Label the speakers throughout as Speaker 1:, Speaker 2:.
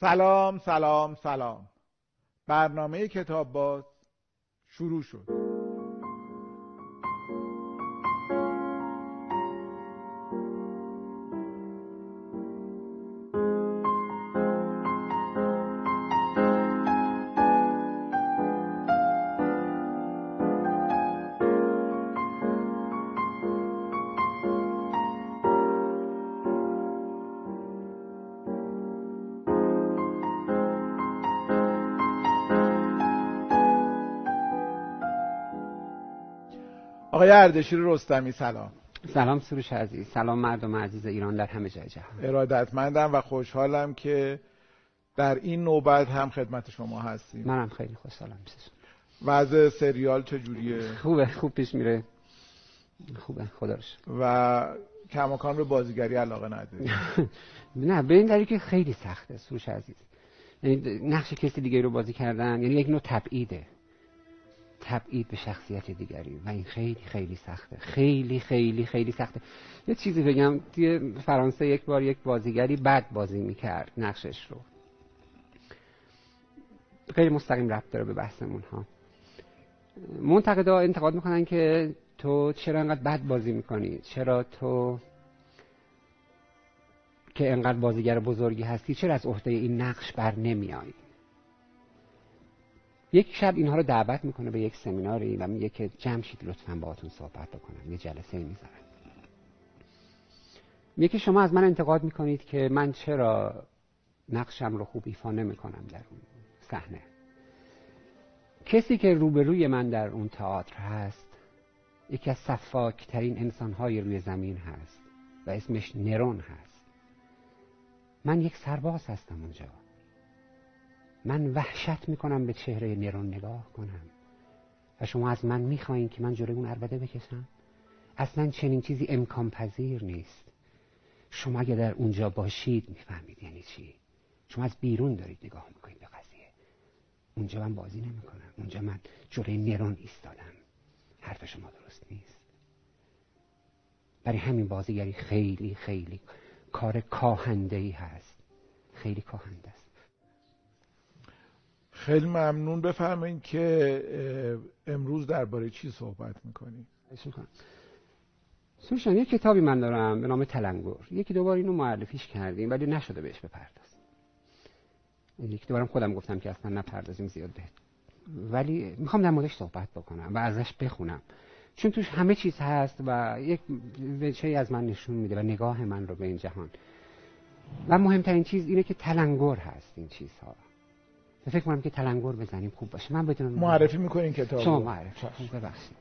Speaker 1: سلام سلام سلام. برنامه کتاب باز شروع شد. آقای اردشیر رستمی سلام.
Speaker 2: سلام سروش عزیز. سلام مردم عزیز ایران در همه جای جهان.
Speaker 1: ارادتمندم و خوشحالم که در این نوبت هم خدمت شما هستیم.
Speaker 2: منم خیلی خوشحالم.
Speaker 1: وضع سریال چجوریه؟
Speaker 2: خوبه خوب پیش میره. خوبه خدا
Speaker 1: و کماکان به بازیگری علاقه نداری؟
Speaker 2: نه به این دلیل که خیلی سخته سروش عزیز. یعنی نقش کسی دیگه رو بازی کردن یعنی یک نوع تبعیده. تبعید به شخصیت دیگری. و این خیلی خیلی سخته. خیلی خیلی خیلی سخته. یه چیزی بگم توی فرانسه یک بار یک بازیگری بد بازی می‌کرد نقشش رو. خیلی مستقیم ربط داره به بحثمون ها. منتقدا انتقاد می‌کنن که تو چرا انقدر بد بازی می‌کنی؟ چرا تو که انقدر بازیگر بزرگی هستی چرا از عهده این نقش بر نمیایی یک شب اینها رو دعوت می‌کنه به یک سمیناری و میگه که جمع شید لطفا باهاتون صحبت بکنم. یه جلسه می‌ذارن میگه شما از من انتقاد می‌کنید که من چرا نقشم رو خوب ایفا نمی‌کنم در اون صحنه. کسی که روبروی من در اون تئاتر هست یکی از صفاکترین انسانهای روی زمین هست و اسمش نرون هست. من یک سرباز هستم اونجا. من وحشت می‌کنم به چهره نرون نگاه کنم. و شما از من می‌خواین که من جلوی اون عربده بکشم؟ اصلا چنین چیزی امکان پذیر نیست. شما اگه در اونجا باشید می‌فهمید یعنی چی. شما از بیرون دارید نگاه می‌کنید به قضیه. اونجا من بازی نمی‌کنم. اونجا من جلوی نرون ایستادم. حرف شما درست نیست. برای همین بازیگری خیلی خیلی کار کاهنده ای هست. خیلی کاهنده است.
Speaker 1: خیلی ممنون. بفرمایید که امروز درباره چی صحبت می‌کنید
Speaker 2: سوشان یک کتابی من دارم به نام تلنگور یکی دوبار اینو معرفیش کردیم ولی نشده بهش بپرداز یکی دوبارم خودم گفتم که اصلا نپردازیم زیاد بهت. ولی می‌خوام در موردش صحبت بکنم و ازش بخونم. چون توش همه چیز هست و یک وجهی از من نشون میده و نگاه من رو به این جهان. و مهمترین چیز اینه که تلنگر هست این چیزها. فکر کنم که تلنگر بزنیم خوب باشه. من بدون
Speaker 1: معرفی می‌کنین کتاب
Speaker 2: شما معرفی ببخشید.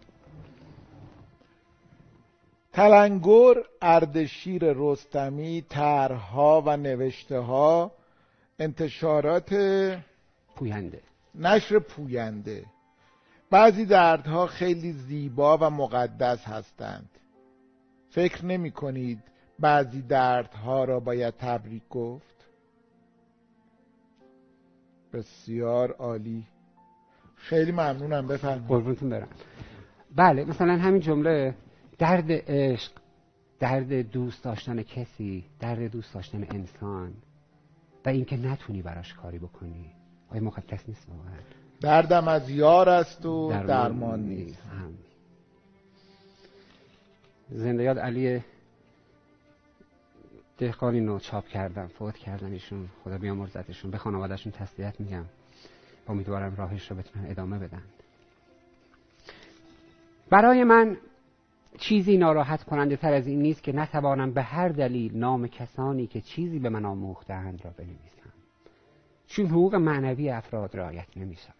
Speaker 1: تلنگر اردشیر رستمی ترها و نوشته ها انتشارات
Speaker 2: پوینده.
Speaker 1: نشر پوینده. بعضی دردها خیلی زیبا و مقدس هستند. فکر نمی کنید بعضی دردها را باید تبریک گفت؟ بسیار عالی. خیلی ممنونم بفرمایید.
Speaker 2: قربونتون برم. بله مثلا همین جمله درد عشق درد دوست داشتن کسی درد دوست داشتن انسان و اینکه نتونی براش کاری بکنی. آیا مقدس نیست واقعا؟
Speaker 1: دردم از یار است و درمان, درمان نیست.
Speaker 2: زنده یاد علی دهقانی نو چاپ کردن فوت کردن ایشون خدا بیامرزتشون به خانوادهشون تسلیت میگم. امیدوارم راهش رو بتونن ادامه بدن. برای من چیزی ناراحت کننده تر از این نیست که نتوانم به هر دلیل نام کسانی که چیزی به من آموختند را بنویسم. چون حقوق معنوی افراد رعایت نمی شود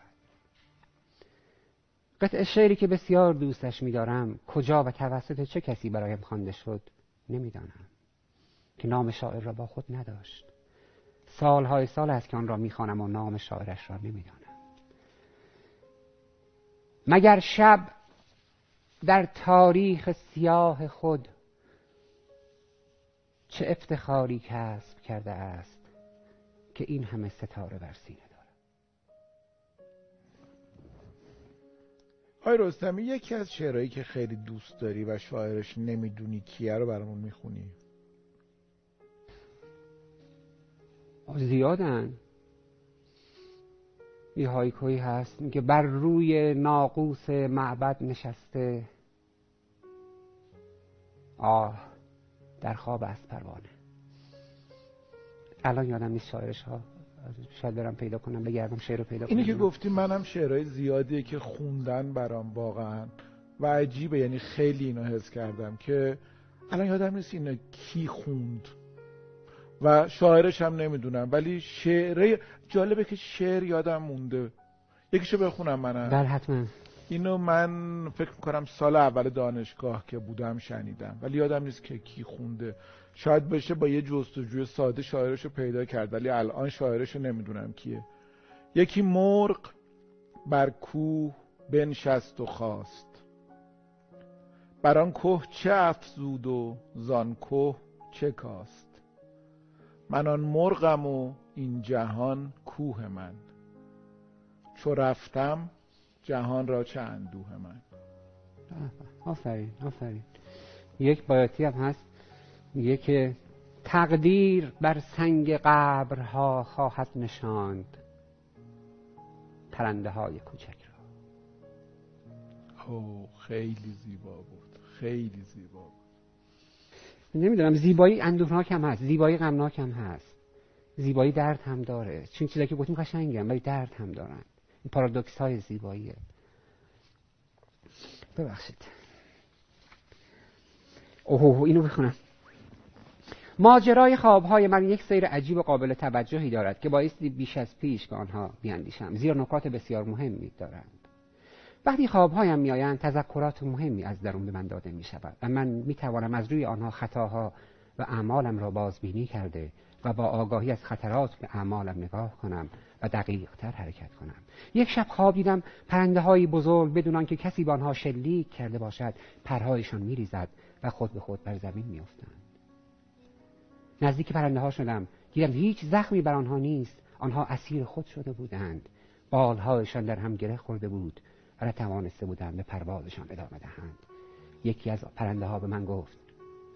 Speaker 2: قطع شعری که بسیار دوستش میدارم کجا و توسط چه کسی برایم خوانده شد نمی‌دانم. که نام شاعر را با خود نداشت. سالهای سال است که آن را می‌خوانم و نام شاعرش را نمی‌دانم. مگر شب در تاریخ سیاه خود چه افتخاری کسب کرده است که این همه ستاره بر سینه دارد؟
Speaker 1: آی رستمی یکی از شعرهایی که خیلی دوست داری و شاعرش نمی‌دونی کیه رو برامون می‌خونی؟
Speaker 2: زیادن. یه هایکوی هست که بر روی ناقوس معبد نشسته. آه در خواب از پروانه. الان یادم نیست شاعرش ها شاید برم پیدا کنم بگردم شعر رو پیدا کنم.
Speaker 1: اینی که گفتی منم شعرهای زیادیه که خوندن برام واقعا و عجیبه یعنی خیلی اینو حس کردم که الان یادم نیست اینو کی خوند. و شاعرش هم نمی‌دونم. ولی شعره جالبه که شعر یادم مونده. یکیشو بخونم منم.
Speaker 2: بله حتما.
Speaker 1: اینو من فکر می‌کنم سال اول دانشگاه که بودم شنیدم. ولی یادم نیست که کی خونده. شاید بشه با یه جستجوی ساده شاعرشو پیدا کرد ولی الان شاعرشو نمی‌دونم کیه. یکی مرغ بر کوه بنشست و خواست بر آن کوه چه افزود و زان کوه چه کاست. من آن مرغم و این جهان کوه من. چو رفتم جهان را چه اندوه من.
Speaker 2: آفرین آفرین. یک بایاتی هم هست. میگه که تقدیر بر سنگ قبرها خواهد نشاند. پرنده های کوچک را.
Speaker 1: او خیلی زیبا بود خیلی زیبا بود.
Speaker 2: نمی‌دونم زیبایی اندوهناک هم هست زیبایی غمناک هم هست. زیبایی درد هم داره. چون چیزایی که گفتیم قشنگم ولی درد هم دارن. این پارادوکس های زیباییه. ببخشید. اوه اینو بخونم. ماجرای خوابهای من یک سیر عجیب و قابل توجهی دارد که بایستی بیش از پیش به آنها بیاندیشم زیرا نکات بسیار مهمی دارند. وقتی خوابهایم میآیند تذکرات مهمی از درون به من داده می شود و من می توانم از روی آنها خطاها و اعمالم را بازبینی کرده و با آگاهی از خطرات به اعمالم نگاه کنم و دقیق تر حرکت کنم. یک شب خواب دیدم پرنده های بزرگ بدون که کسی به آنها شلیک کرده باشد پرهایشان میریزد و خود به خود بر زمین میافتند. نزدیک پرنده ها شدم. دیدم هیچ زخمی بر آنها نیست. آنها اسیر خود شده بودند. بالهایشان در هم گره خورده بود. و نتوانسته بودند به پروازشان ادامه دهند. یکی از پرنده ها به من گفت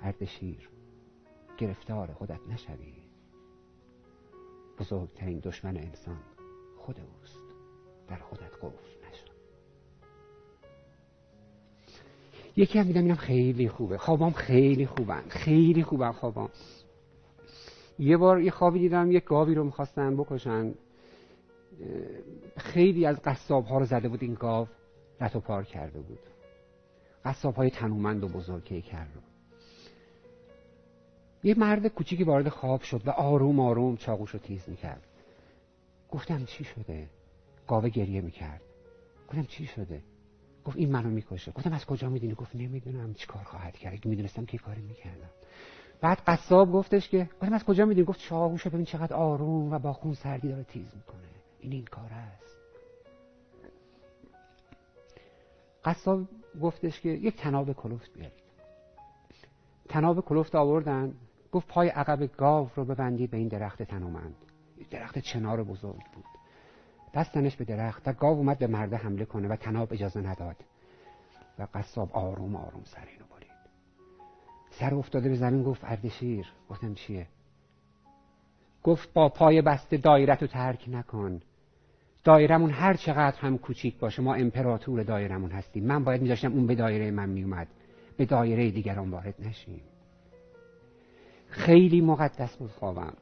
Speaker 2: اردشیر گرفتار خودت نشوی. بزرگترین دشمن انسان خود اوست. در خودت قفل نشو. یکی هم دیدم خیلی خوبه. خوابام خیلی خوبن. خیلی خوبن خوابام. یه بار یه خوابی دیدم یک گاوی رو می‌خواستن بکشن. خیلی از قصاب ها رو زده بود این گاو رت و پار کرده بود. قصاب های تنومند و بزرگ کرد. رو یه مرد کوچیکی وارد خواب شد و آروم آروم چاقوش رو تیز می‌کرد. گفتم چی شده؟ گاوه گریه می‌کرد. گفتم چی شده؟ گفت این منو می‌کشه. گفتم از کجا می‌دونی؟ گفت نمی‌دونم. چی کار خواهد کرد؟ اگه می‌دونستم که کاری می‌کردم. بعد قصاب گفتش که گفتم از کجا می‌دونی؟ گفت چاقوشو ببین چقدر آروم و با خون سردی داره تیز می‌کنه. این این کار است. قصاب گفتش که یک تناب کلفت بیارید. تناب کلفت آوردن گفت پای عقب گاو رو ببندید به این درخت تنومند. درخت چنار بزرگ بود. بستنش به درخت و گاو اومد به مرده حمله کنه و تناب اجازه نداد. و قصاب آروم آروم سر اینو برید. سر افتاده به زمین گفت اردشیر گفتم چیه؟ گفت با پای بسته دایرت رو ترک نکن. دایرمون هر چقدر هم کوچیک باشه ما امپراتور دایرمون هستیم. من باید میذاشتم اون به دایره من میومد. به دایره دیگران وارد نشیم. خیلی مقدس بود خوابم.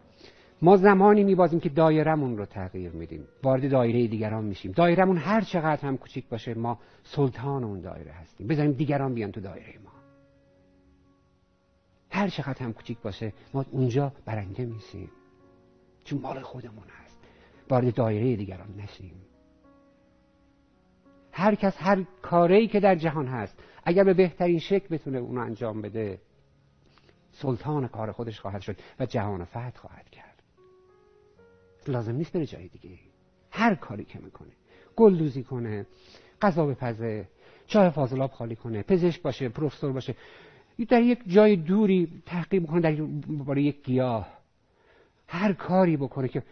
Speaker 2: ما زمانی میبازیم که دایرمون رو تغییر میدیم. وارد دایره دیگران میشیم. دایرمون هر چقدر هم کوچیک باشه ما سلطان اون دایره هستیم. بذاریم دیگران بیان تو دایره ما. هر چقدر هم کوچیک باشه ما اونجا برنده میشیم. چون مال خودمون هست. وارد دایره دیگران نشیم. هر کس هر کاری که در جهان هست اگر به بهترین شکل بتونه اونو انجام بده سلطان کار خودش خواهد شد و جهان فتح خواهد کرد. لازم نیست بره جای دیگه. هر کاری که می‌کنه. گلدوزی کنه غذا بپزه چای فاضلاب خالی کنه پزشک باشه پروفسور باشه. در یک جای دوری تحقیق بکنه در برای یک گیاه. هر کاری بکنه که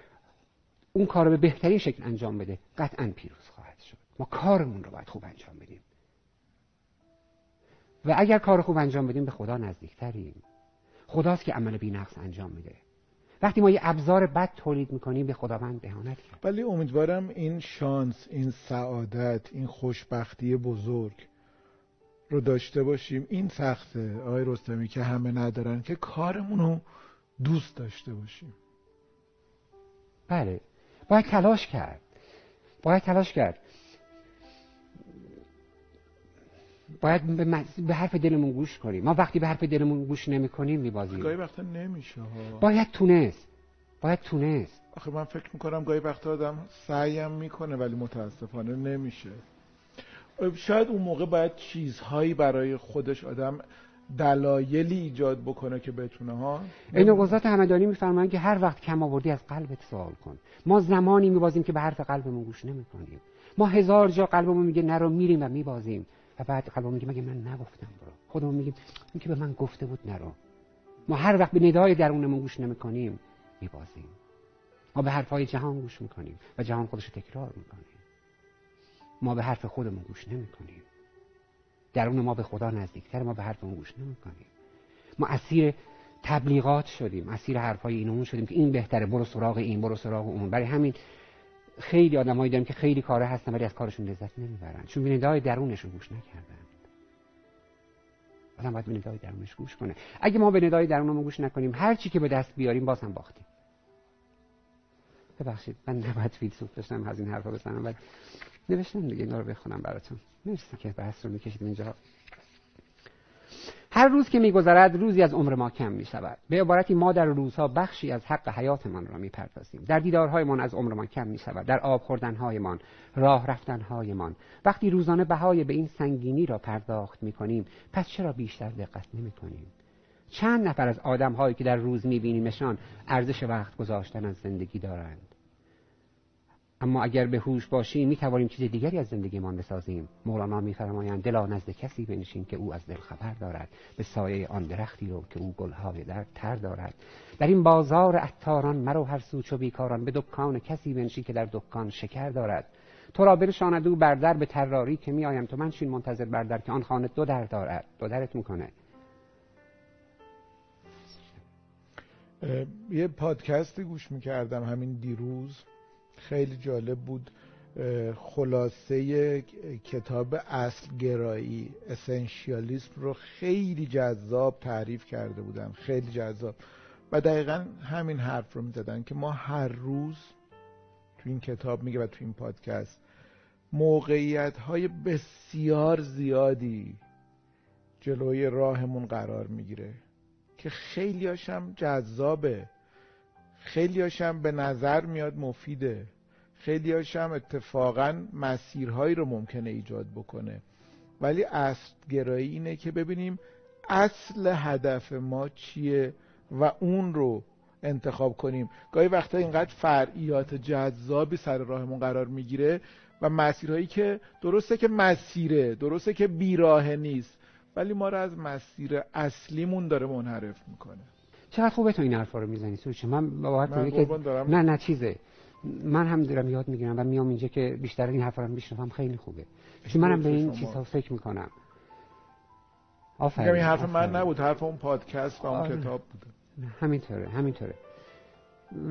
Speaker 2: اون کار به بهترین شکل انجام بده قطعا پیروز خواهد شد. ما کارمون رو باید خوب انجام بدیم. و اگر کار خوب انجام بدیم به خدا نزدیکتریم. خداست که عمل بی نقص انجام میده. وقتی ما یه ابزار بد تولید می‌کنیم به خداوند بهانت کرد
Speaker 1: ولی امیدوارم این شانس این سعادت این خوشبختی بزرگ رو داشته باشیم. این سخته آقای رستمی که همه ندارن که کارمون رو دوست داشته باشیم.
Speaker 2: بله. باید تلاش کرد. باید تلاش کرد. باید به, حرف دلمون گوش کنیم. ما وقتی به حرف دلمون گوش نمی کنیم میبازیم
Speaker 1: گاهی وقتا نمیشه ها.
Speaker 2: باید تونست. باید تونست.
Speaker 1: آخه من فکر می‌کنم گاهی وقتا آدم سعیم می‌کنه ولی متاسفانه نمیشه. شاید اون موقع باید چیزهایی برای خودش آدم دلایلی ایجاد بکنه که بتونه ها؟
Speaker 2: این قضات همدانی میفرمایند که هر وقت کم آوردی از قلبت سوال کن. ما زمانی میبازیم که به حرف قلبمون گوش نمی‌کنیم. ما هزار جا قلبمون میگه نرو میریم و میبازیم. و بعد قلبمون میگه مگه من نگفتم برو. خودمون میگیم این که به من گفته بود نرو. ما هر وقت به ندای درونمون گوش نمی‌کنیم میبازیم. ما به حرفهای جهان گوش می‌کنیم و جهان خودش تکرار می‌کنه. ما به حرف خودمون گوش نمی‌کنیم. درون ما به خدا نزدیکتر ما به حرفمون گوش نمی‌کنیم. ما اسیر تبلیغات شدیم اسیر حرفای این اون شدیم که این بهتره برو سراغ این برو سراغ اون. برای همین خیلی آدمایی داریم که خیلی کاره هستن ولی از کارشون لذت نمی‌برن. چون به ندای درونشون گوش نکردن. آدم باید به ندای درونش گوش کنه. اگه ما به ندای درونمون گوش نکنیم هر چی که به دست بیاریم باز هم باختیم. ببخشید من نباید فیلسوف داشتم از این حرفا بزنم. ولی نوشتم دیگه اینا رو بخونم براتون. مرسی که بحث رو می‌کشید اینجا. هر روز که میگذرد روزی از عمر ما کم می شود به عبارتی ما در روزها بخشی از حق حیاتمان را می‌پردازیم. در دیدارهایمان از عمرمان کم می شود در آب خوردنهایمان راه رفتنهایمان. وقتی روزانه بهای به این سنگینی را پرداخت می کنیم پس چرا بیشتر دقت نمی کنیم چند نفر از آدمهایی که در روز می بینیمشان ارزش وقت گذاشتن از زندگی دارند. اما اگر به هوش باشیم می توانیم چیز دیگری از زندگیمان بسازیم. مولانا میفرمایند دلا نزد کسی بنشین که او از دل خبر دارد. به سایه آن درختی رو که او گلهای در تر دارد. در این بازار عطاران مرو هر سو چو بیکاران. به دکان کسی بنشین که در دکان شکر دارد. تو را بنشاند او بر در به تراری که میآیم. تو منشین منتظر بر در که آن خانه دو در دارد. دو درت می‌کنه.
Speaker 1: یه پادکستی گوش می‌کردم همین دیروز. خیلی جالب بود خلاصه کتاب اصل گرایی اسنشیالیسم رو خیلی جذاب تعریف کرده بودن خیلی جذاب. و دقیقا همین حرف رو می‌زدن که ما هر روز تو این کتاب میگه و تو این پادکست موقعیت های بسیار زیادی جلوی راهمون قرار می‌گیره که خیلی هاشم جذابه. خیلی هاشم به نظر میاد مفیده. خیلی هاشم اتفاقا مسیرهایی رو ممکنه ایجاد بکنه. ولی اصل گرایی اینه که ببینیم اصل هدف ما چیه و اون رو انتخاب کنیم. گاهی وقتا اینقدر فرعیات جذابی سر راهمون قرار می‌گیره و مسیرهایی که درسته که مسیره درسته که بیراه نیست ولی ما رو از مسیر اصلیمون داره منحرف می‌کنه.
Speaker 2: چقدر خوبه تو این حرفا رو می‌زنی سوچه. من باور که نه نه چیزه. من هم دارم یاد می‌گیرم و میام اینجا که بیشتر این حرفا رو میشنوم خیلی خوبه. چون منم به این چیزها فکر می‌کنم.
Speaker 1: آفرین این حرف من نبود حرف اون پادکست و اون آره. کتاب بوده.
Speaker 2: همینطوره همینطوره.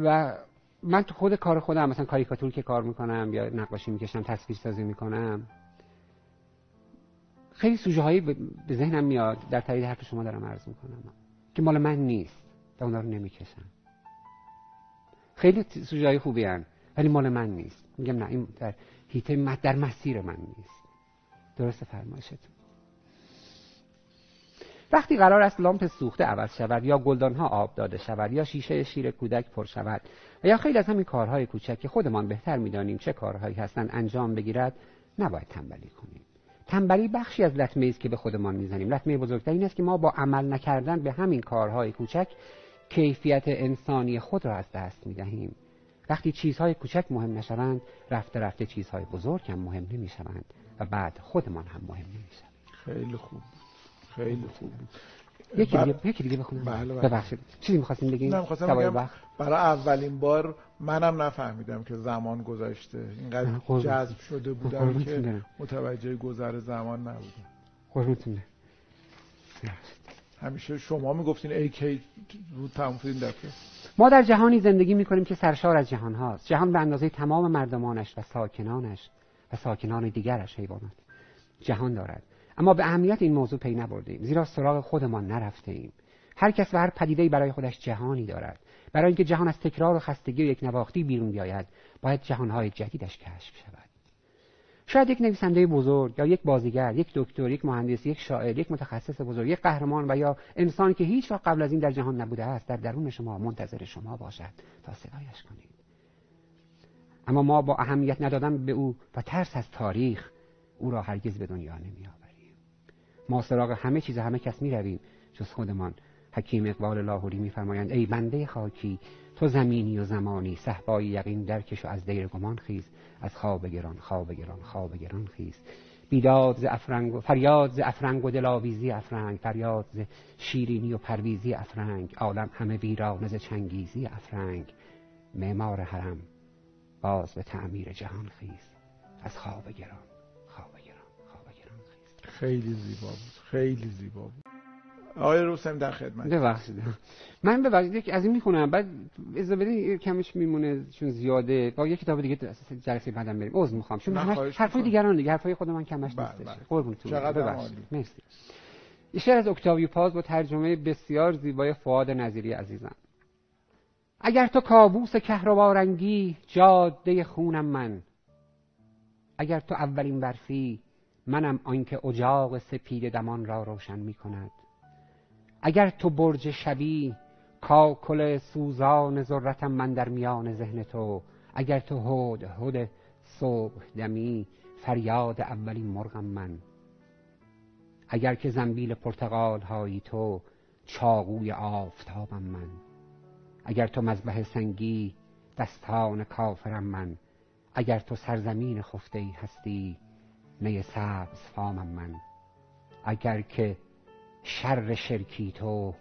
Speaker 2: و من تو خود کار خودم مثلا کاریکاتور که کار می‌کنم یا نقاشی می‌کشم تصویر سازی می‌کنم خیلی سوژه هایی به ذهنم میاد در تایید حرف شما دارم عرض می‌کنم که مال من نیست. و اونا رو نمی‌کشم خیلی سوژه خوبی هن. ولی مال من نیست. میگم نه این در هیته در مسیر من نیست. درست فرمایشتون. وقتی قرار است لامپ سوخته عوض شود یا گلدان ها آب داده شود یا شیشه شیر کودک پر شود و یا خیلی از همین کارهای کوچک که خودمان بهتر می‌دانیم چه کارهایی هستند انجام بگیرد نباید تنبلی کنیم. تنبلی بخشی از لطمه است که به خودمان می‌زنیم. لطمه بزرگتر این است که ما با عمل نکردن به همین کارهای کوچک کیفیت انسانی خود را از دست می دهیم وقتی چیزهای کوچک مهم نشوند رفته رفته چیزهای بزرگ هم مهم نمی شوند و بعد خودمان هم مهم نمی شوند
Speaker 1: خیلی خوب. خیلی خوب.
Speaker 2: یکی دیگه یکی دیگه بخونم. بله بله. ببخشید. چیزی می‌خواستین بگین؟
Speaker 1: بگم برای اولین بار منم نفهمیدم که زمان گذشته. اینقدر جذب شده بودم که متوجه گذر زمان نبودم.
Speaker 2: قربونتون
Speaker 1: همیشه شما می‌گفتین ای کی رو تموم دفعه
Speaker 2: ما در جهانی زندگی می‌کنیم که سرشار از جهان هاست. جهان به اندازه تمام مردمانش و ساکنانش و ساکنان دیگرش حیوانات. جهان دارد. اما به اهمیت این موضوع پی نبردیم. زیرا سراغ خودمان نرفته ایم هر کس و هر پدیده‌ای برای خودش جهانی دارد. برای اینکه جهان از تکرار و خستگی و یک نواختی بیرون بیاید باید جهانهای جدیدش کشف شود. شاید یک نویسنده بزرگ یا یک بازیگر یک دکتر یک مهندس یک شاعر یک متخصص بزرگ یک قهرمان و یا انسانی که هیچ وقت قبل از این در جهان نبوده است در درون شما منتظر شما باشد تا صدایش کنید. اما ما با اهمیت ندادن به او و ترس از تاریخ او را هرگز به دنیا نمی آوریم ما سراغ همه چیز همه کس می رویم جز خودمان. حکیم اقبال لاهوری میفرمایند ای بنده خاکی تو زمینی و زمانی صحبای یقین درکش و از دیر گمان خیز. از خواب گران خواب گران خواب گران خیز بیداد ز افرنگ و فریاد ز افرنگ و دلاویزی افرنگ فریاد ز شیرینی و پرویزی افرنگ. عالم همه ویرانه ز چنگیزی افرنگ. معمار حرم باز به تعمیر جهان خیز از خواب گران خواب گران خواب گران خیز
Speaker 1: خیلی زیبا بود خیلی زیبا بود. آقای روسم در خدمت.
Speaker 2: ببخشید. من ببخشید یک از این می‌خونم. بعد بدین کمش میمونه چون زیاده. با یک کتاب دیگه جلسه بعدم بریم. عذر می‌خوام. چون همش حرفای دیگران دیگه. حرفای خود من کمش
Speaker 1: بله،
Speaker 2: نیستش.
Speaker 1: بله.
Speaker 2: قربونتون ببخشید. مرسی. شعر از اکتاویو پاز با ترجمه بسیار زیبای فؤاد نظیری عزیزم. اگر تو کابوس کهربارنگی جاده خونم من. اگر تو اولین برفی منم آنکه اجاق سپید دمان را روشن می کند اگر تو برج شبی کاکل سوزان ذرتم من در میان ذهن تو. اگر تو هود هود صبح دمی فریاد اولین مرغم من. اگر که زنبیل پرتقال هایی تو چاقوی آفتابم من. اگر تو مذبح سنگی دستان کافرم من. اگر تو سرزمین خفته هستی می سبز فامم من. اگر که شر شرکی تو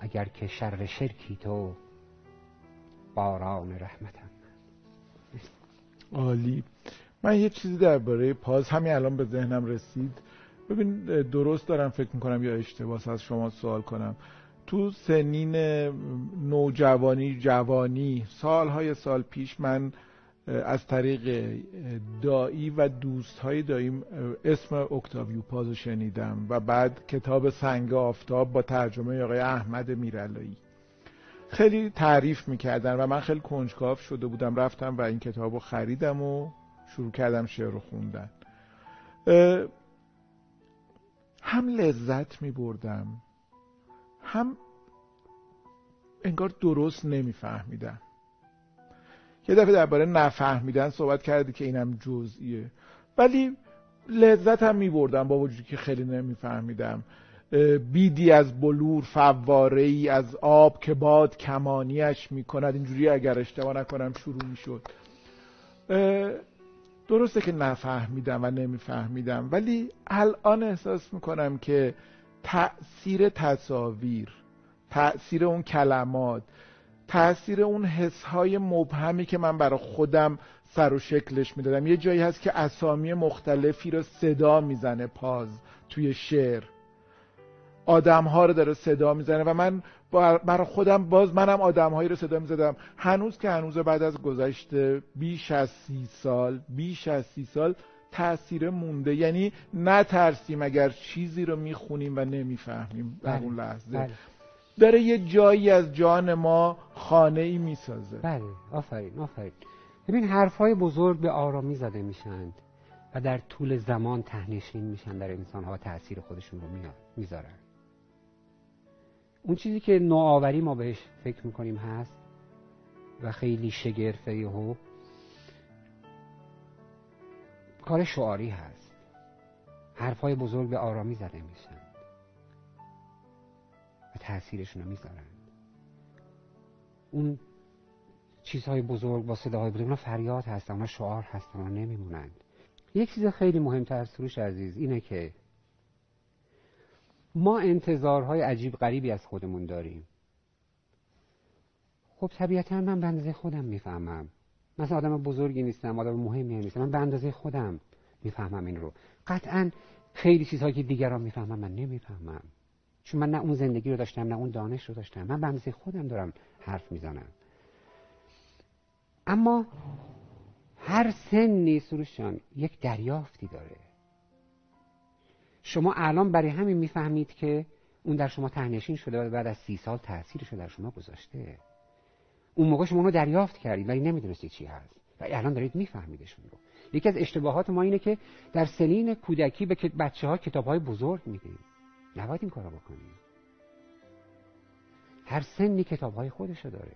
Speaker 2: اگر که شر شرکی تو باران رحمتم.
Speaker 1: عالی. من یه چیزی درباره پاز همین الان به ذهنم رسید. ببین درست دارم فکر می‌کنم یا اشتباه از شما سوال کنم. تو سنین نوجوانی جوانی سالهای سال پیش من از طریق دایی و دوستهای داییم اسم اکتاویو پازو شنیدم و بعد کتاب سنگ آفتاب با ترجمه آقای احمد میرالایی. خیلی تعریف می‌کردن و من خیلی کنجکاو شده بودم. رفتم و این کتاب رو خریدم و شروع کردم شعر رو خوندن. هم لذت میبردم هم انگار درست نمیفهمیدم. یه دفعه درباره نفهمیدن صحبت کردی که اینم جزئیه. ولی لذت هم میبردم با وجودی که خیلی نمیفهمیدم. بیدی از بلور فواره ای از آب که باد کمانیش می‌کند. اینجوری اگر اشتباه نکنم شروع می‌شد. درسته که نفهمیدم و نمیفهمیدم ولی الان احساس می‌کنم که تأثیر تصاویر تأثیر اون کلمات تأثیر اون حسهای مبهمی که من برای خودم سر و شکلش می‌دادم. یه جایی هست که اسامی مختلفی رو صدا می‌زنه پاز توی شعر. آدم ها رو داره صدا می‌زنه و من برای خودم باز منم آدم هایی رو صدا می‌زدم. هنوز که هنوز بعد از گذشته بیش از سی سال بیش از سی سال تاثیر مونده. یعنی نترسیم اگر چیزی رو می‌خونیم و نمی‌فهمیم در اون لحظه.
Speaker 2: بله.
Speaker 1: داره یه جایی از جان ما خانه ای می‌سازه.
Speaker 2: بله آفرین آفرین. ببین حرفهای بزرگ به آرامی زده میشند و در طول زمان تهنشین میشن در انسان ها تاثیر خودشون رو می‌ذارن. اون چیزی که نوآوری ما بهش فکر می‌کنیم هست و خیلی شگرفه یهو کار شعاری هست. حرفهای بزرگ به آرامی زده میشن. تاثیرشون رو می‌ذارن. اون چیزهای بزرگ با صداهای بزرگ اونا فریاد هستن اونا شعار هستن اونا نمیمونند یک چیز خیلی مهمتر سروش عزیز اینه که ما انتظارهای عجیب غریبی از خودمون داریم. خب طبیعتا من به اندازه خودم می‌فهمم. مثلا آدم بزرگی نیستم آدم مهمی نیستم من به اندازه خودم می‌فهمم این رو. قطعا خیلی چیزهایی که دیگران می‌فهمم من نمی‌فهمم. چون من نه اون زندگی رو داشتم نه اون دانش رو داشتم. من اندازه خودم دارم حرف می‌زنم. اما هر سنی سروش جان یک دریافتی داره. شما الان برای همین می‌فهمید که اون در شما تهنشین شده و بعد از سی سال تاثیرش رو در شما گذاشته. اون موقع شما اونو دریافت کردید ولی نمی‌دونستید چی هست. و الان دارید میفهمیدشون رو. یکی از اشتباهات ما اینه که در سنین کودکی به بچه ها کتاب های بزرگ میدیم. نباید این کارو بکنیم هر سنی کتاب های خودشو داره.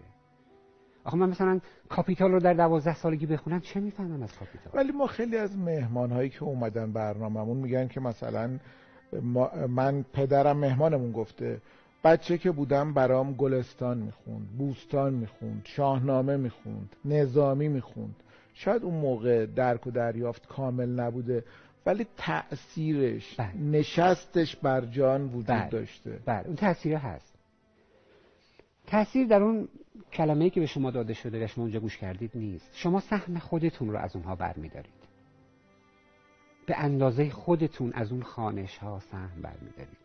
Speaker 2: آخه من مثلا کاپیتال رو در دوازده سالگی بخونم چه می‌فهمم از کاپیتال؟
Speaker 1: ولی ما خیلی از مهمان هایی که اومدن برنامهمون میگن که مثلا من پدرم مهمانمون گفته بچه که بودم برام گلستان می‌خوند بوستان می‌خوند شاهنامه می‌خوند نظامی می‌خوند. شاید اون موقع درک و دریافت کامل نبوده. ولی تأثیرش بله. نشستش بر جان وجود بله. داشته.
Speaker 2: بله. اون تأثیر هست. تأثیر در اون کلمه که به شما داده شده و شما اونجا گوش کردید نیست. شما سهم خودتون رو از اونها برمیدارید. به اندازه خودتون از اون خانش ها سهم برمیدارید.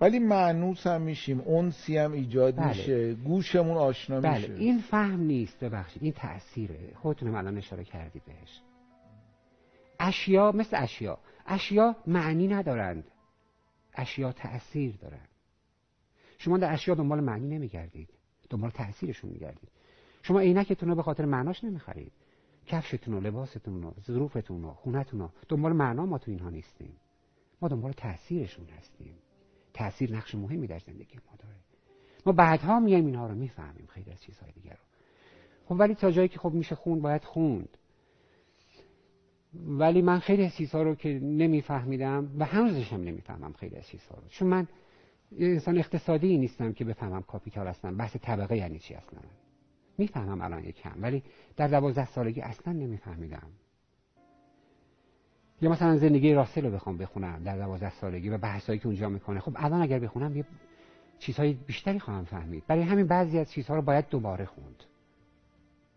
Speaker 1: ولی معنوس هم میشیم. اونسی هم ایجاد بله. میشه. گوشمون آشنا
Speaker 2: بله.
Speaker 1: میشه.
Speaker 2: این فهم نیست. ببخشید. این تأثیره. خودتونم الان اشاره کردید بهش. اشیا مثل اشیا. اشیا معنی ندارند. اشیا تأثیر دارند. شما در اشیا دنبال معنی نمیگردید. دنبال تأثیرشون میگردید. شما عینکتون رو به خاطر معناش نمی‌خرید. کفشتون و لباستون و ظروفتون و خونتون و دنبال معنا ما تو اینها نیستیم. ما دنبال تأثیرشون هستیم. تأثیر نقش مهمی در زندگی ما داره. ما بعدها میایم اینها رو می‌فهمیم. خیلی از چیزهای دیگر رو. خب ولی تا جایی که خب میشه خوند باید خوند. ولی من خیلی از چیزها رو که نمیفهمیدم و هنوزش هم نمی‌فهمم خیلی از چیزها رو. چون من انسان اقتصادی نیستم که بفهمم کاپیتال هستم بحث طبقه یعنی چی اصلا می‌فهمم الان یکم ولی در دوازده سالگی اصلا نمیفهمیدم. یا مثلا زندگی راسل رو بخوام بخونم در دوازده سالگی و بحثایی که اونجا می‌کنه. خب الان اگر بخونم یه چیزهای بیشتری خواهم فهمید. برای همین بعضی از چیزها رو باید دوباره خوند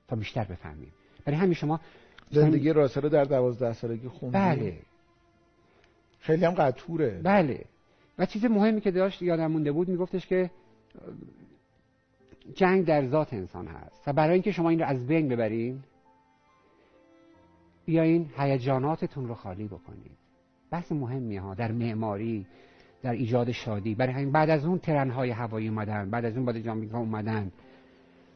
Speaker 2: تا بیشتر بفهمیم. برای همین شما
Speaker 1: زندگی راسل رو در دوازده سالگی خوندی
Speaker 2: بله.
Speaker 1: خیلی هم قطوره
Speaker 2: بله. و چیز مهمی که داشت یادم مونده بود میگفتش که جنگ در ذات انسان هست. و برای اینکه شما این رو از بین ببرین بیاین هیجاناتتون رو خالی بکنید. بحث مهمیه ها. در معماری در ایجاد شادی. برای همین بعد از اون ترنهای هوایی اومدن بعد از اون باد جامبیکا اومدن.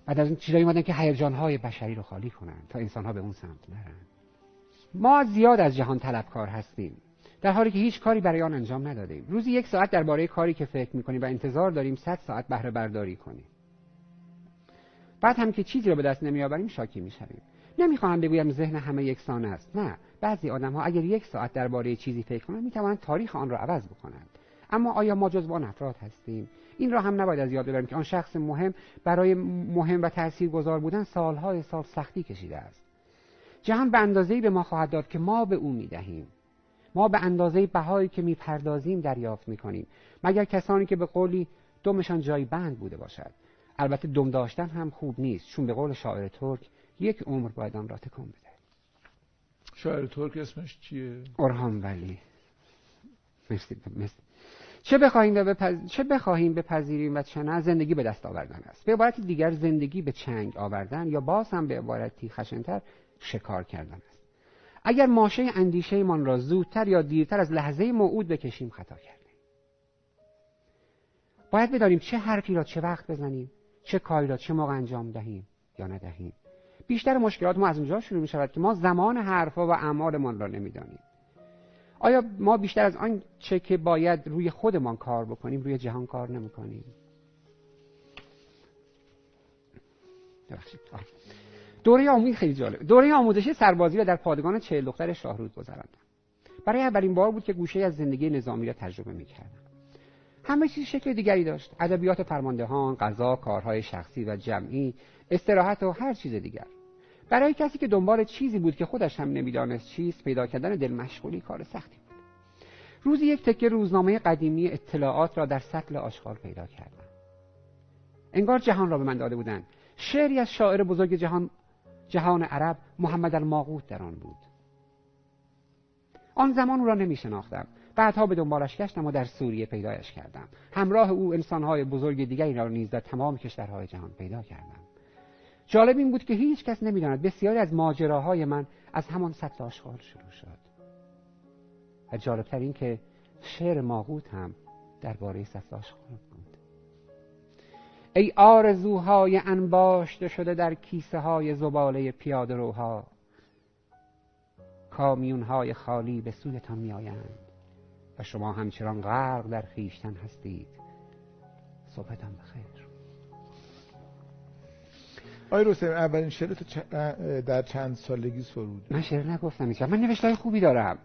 Speaker 2: بعد از اون چیزایی اومدن که هیجانهای بشری رو خالی کنن تا انسانها به اون سمت نرن ما زیاد از جهان طلبکار هستیم. در حالی که هیچ کاری برای آن انجام ندادیم. روزی یک ساعت درباره کاری که فکر می‌کنیم و انتظار داریم صد ساعت بهره برداری کنیم. بعد هم که چیزی رو به دست نمیآوریم شاکی می‌شویم. نمی‌خواهم بگویم ذهن همه یکسان است. نه بعضی آدم ها اگر یک ساعت درباره چیزی فکر کنند می‌توانند تاریخ آن را عوض بکنند. اما آیا ما جزو آن افراد هستیم؟ این را هم نباید از یاد ببریم که آن شخص مهم برای مهم و گذار بودن سالهای سال سختی کشیده است. جهان به اندازه‌ای به ما خواهد داد که ما به او می‌دهیم. ما به اندازه بهایی که می‌پردازیم دریافت می‌کنیم. مگر کسانی که به قولی دمشان جای بند بوده باشد. البته دم داشتن هم خوب نیست چون به قول شاعر ترک یک عمر باید آن را تکان بده.
Speaker 1: شاعر ترک اسمش چیه؟
Speaker 2: اورهان ولی. چه بخواهیم بپز... چه بخواهیم بپذیریم و چه نه زندگی به دست آوردن است. به عبارت دیگر زندگی به چنگ آوردن یا باز هم به عبارتی خشنتر شکار کردن است. اگر ماشه اندیشه من را زودتر یا دیرتر از لحظه موعود بکشیم خطا کردیم. باید بدانیم چه حرفی را چه وقت بزنیم چه کاری را چه موقع انجام دهیم یا ندهیم. بیشتر مشکلات ما از اونجا شروع می شود که ما زمان حرفها و اعمالمان را نمی‌دانیم. آیا ما بیشتر از آن چه که باید روی خودمان کار بکنیم روی جهان کار نمی‌کنیم؟ دوره آموزش خیلی جالب. دوره آموزشی سربازی را در پادگان چهل دختر شاهرود گذراندم برای اولین بار بود که گوشه از زندگی نظامی را تجربه می‌کردم. همه چیز شکل دیگری داشت. ادبیات فرماندهان غذا کارهای شخصی و جمعی استراحت و هر چیز دیگر. برای کسی که دنبال چیزی بود که خودش هم نمی‌دانست چیست پیدا کردن دل مشغولی کار سختی بود. روزی یک تکه روزنامه قدیمی اطلاعات را در سطل آشغال پیدا کردم. انگار جهان را به من داده بودند. شعری از شاعر بزرگ جهان جهان عرب محمد الماقوت در آن بود. آن زمان او را نمی شناختم بعدها به دنبالش گشتم و در سوریه پیدایش کردم. همراه او انسانهای بزرگ دیگری را نیز در تمام کشورهای جهان پیدا کردم. جالب این بود که هیچ کس نمی‌داند بسیاری از ماجراهای من از همان سطل آشغال شروع شد. و جالبتر این که شعر ماغوت هم درباره سطل آشغال بود. ای آرزوهای انباشته شده در کیسه های زباله پیاده روها کامیون های خالی به سویتان می آیند و شما همچنان غرق در خیشتن هستید. صبحتان بخیر.
Speaker 1: آقای روسیم اولین شعر در چند سالگی سرود؟
Speaker 2: من شعر نگفتم ایچه من نوشتای خوبی دارم.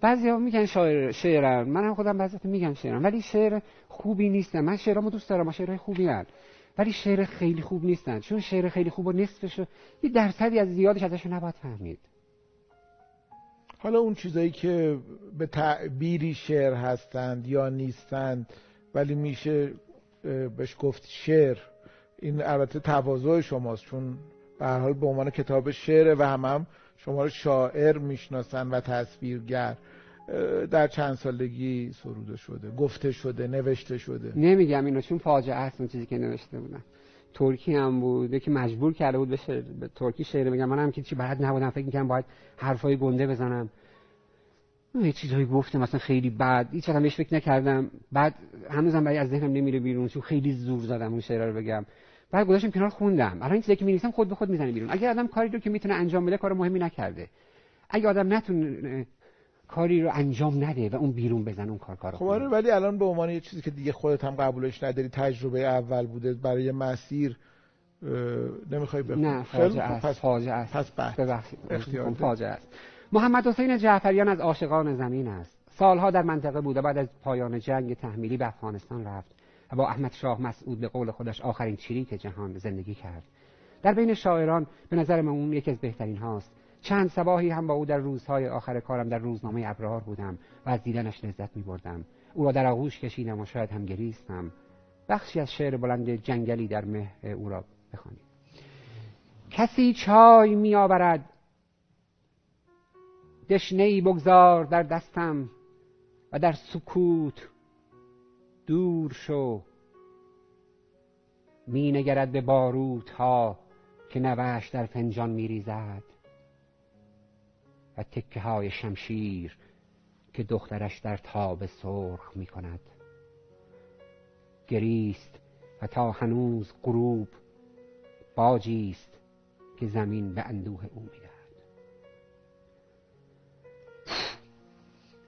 Speaker 2: بعضی ها میگن شاعر شعرم منم خودم بعضی میگن شعرم ولی شعر خوبی نیستم من شعرامو دوست دارم. شعرهای خوبی هست ولی شعر خیلی خوب نیستن. چون شعر خیلی خوب و نصفش یه درصدی از زیادش ازش نباید فهمید.
Speaker 1: حالا اون چیزایی که به تعبیری شعر هستند یا نیستند ولی میشه بهش گفت شعر. این البته تواضع شماست چون به هر حال به عنوان کتاب شعر و هم هم شما رو شاعر می‌شناسن و تصویرگر. در چند سالگی سروده شده گفته شده نوشته شده.
Speaker 2: نمیگم اینو چون فاجعه است اون چیزی که نوشته بودم ترکی هم بود که مجبور کرده بود به, به ترکی شعر بگم. منم که چی بلد نبودم فکر می‌کنم باید حرفای گنده بزنم. یه چیزایی گفتم مثلا خیلی بد. هیچ بهش فکر نکردم. بعد هنوزم برای از ذهنم نمیره بیرون چون خیلی زور زدم اون شعر رو بگم. بعد گذاشتم کنار خوندم. الان این چیزی که می‌نویسم خود به خود می‌زنه بیرون. اگر آدم کاری رو که می‌تونه انجام بده کار مهمی نکرده. اگه آدم نتونه کاری رو انجام نده و اون بیرون بزن اون کار کار
Speaker 1: خب آره ولی الان به عنوان یه چیزی که دیگه خودت هم قبولش نداری تجربه اول بوده برای مسیر نمی‌خوای
Speaker 2: بخونی. نه فاجعه است پس فاجعه است.
Speaker 1: پس ببخشید
Speaker 2: فاجعه است. محمد حسین جعفریان از عاشقان زمین است. سالها در منطقه بوده بعد از پایان جنگ تحمیلی به افغانستان رفت. و با احمد شاه مسعود به قول خودش آخرین چریک جهان زندگی کرد. در بین شاعران به نظر من اون یکی از بهترین هاست. چند سباهی هم با او در روزهای آخر کارم در روزنامه ابرار بودم و از دیدنش لذت می بردم او را در آغوش کشیدم و شاید هم گریستم. بخشی از شعر بلند جنگلی در مه او را بخوانیم کسی چای می آورد دشنه بگذار در دستم و در سکوت دور شو. می نگرد به باروت ها که نوش در فنجان می ریزد و تکه های شمشیر که دخترش در تاب سرخ می کند. گریست و تا هنوز غروب باجی است که زمین به اندوه او می‌دهد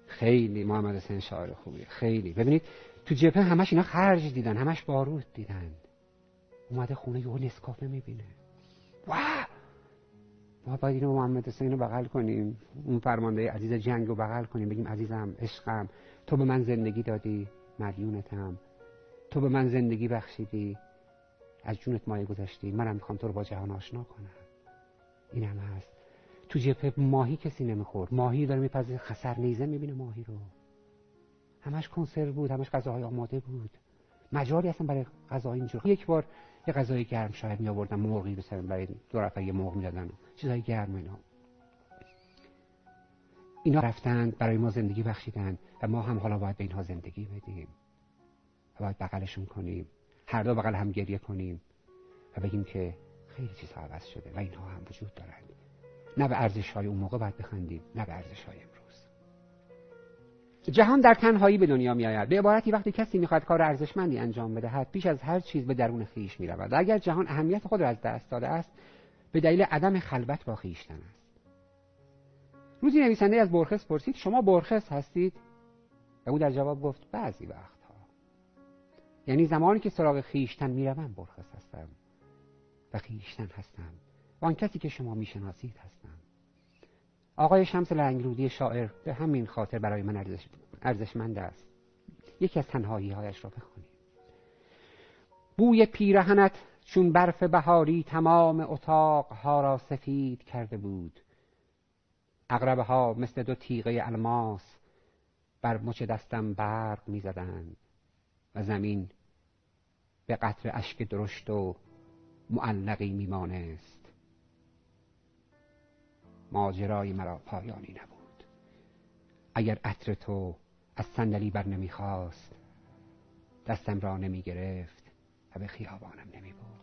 Speaker 2: خیلی محمد حسین شاعر خوبیه. خیلی. ببینید تو جبهه همش اینا خرج دیدن همش بارود دیدن. اومده خونه یهو نسکافه می‌بینه. واه! ما باید اینو محمد حسین رو بغل کنیم اون فرمانده عزیز جنگ رو بغل کنیم بگیم عزیزم عشقم تو به من زندگی دادی مدیونتم تو به من زندگی بخشیدی از جونت مایه گذاشتی منم می‌خوام تو رو با جهان آشنا کنم. این هم هست. تو جبهه ماهی کسی نمی‌خورد. ماهی داره میپذیر خسر نیزه می‌بینه ماهی رو. همش کنسرو بود همش غذاهای آماده بود. مجاری اصلا برای غذا اینجور. یک بار یه غذای گرم شاید می آوردن مرغی بسرن برای دو رفعه یه مرغ چیزای گرم اینا. اینا رفتند برای ما زندگی بخشیدن و ما هم حالا باید به اینها زندگی بدیم. باید بغلشون کنیم. هر دو بغل هم گریه کنیم و بگیم که خیلی چیزها عوض شده و اینها هم وجود دارند نه به ارزش های اون موقع باید بخندیم نه به ارزش های امروز. جهان در تنهایی به دنیا می آید به عبارتی وقتی کسی می‌خواد کار ارزشمندی انجام بدهد پیش از هر چیز به درون خیش می رود و اگر جهان اهمیت خود را از دست داده است به دلیل عدم خلوت با خیشتن است. روزی نویسنده از برخس پرسید شما برخس هستید؟ و او در جواب گفت بعضی وقتها. یعنی زمانی که سراغ خیشتن می‌روم برخص هستم و خیشتن هستم و آن کسی که شما می‌شناسید هستم. آقای شمس لنگرودی شاعر به همین خاطر برای من ارزش ارزشمند است. یکی از تنهایی هایش را بخوانید. بوی پیرهنت چون برف بهاری تمام اتاق ها را سفید کرده بود. اقربه ها مثل دو تیغه الماس بر مچ دستم برق می‌زدند و زمین به قطر اشک درشت و معلقی میمانست. ماجرای مرا پایانی نبود. اگر عطر تو از صندلی بر نمی‌خواست دستم را نمی گرفت و به خیابانم نمی بود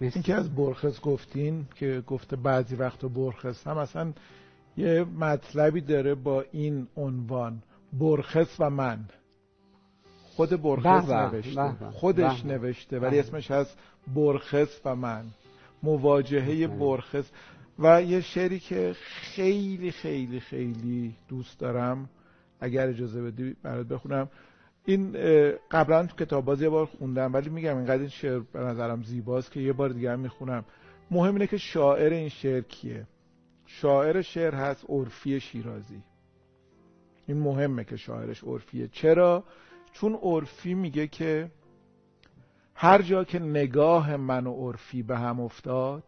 Speaker 1: این که از برخص گفتین که گفته بعضی وقت برخص هم اصلا یه مطلبی داره با این عنوان برخص و من. خود برخص نوشته خودش نوشته ولی اسمش هست برخص و من. مواجهه برخص. و یه شعری که خیلی خیلی خیلی دوست دارم اگر اجازه بدی برات بخونم. این قبلا تو کتاب بازی یه بار خوندم ولی میگم اینقدر این شعر به نظرم زیباست که یه بار دیگه هم می‌خونم. مهم اینه که شاعر این شعر کیه؟ شاعر شعر هست عرفی شیرازی. این مهمه که شاعرش عرفیه. چرا؟ چون عرفی میگه که هر جا که نگاه من و عرفی به هم افتاد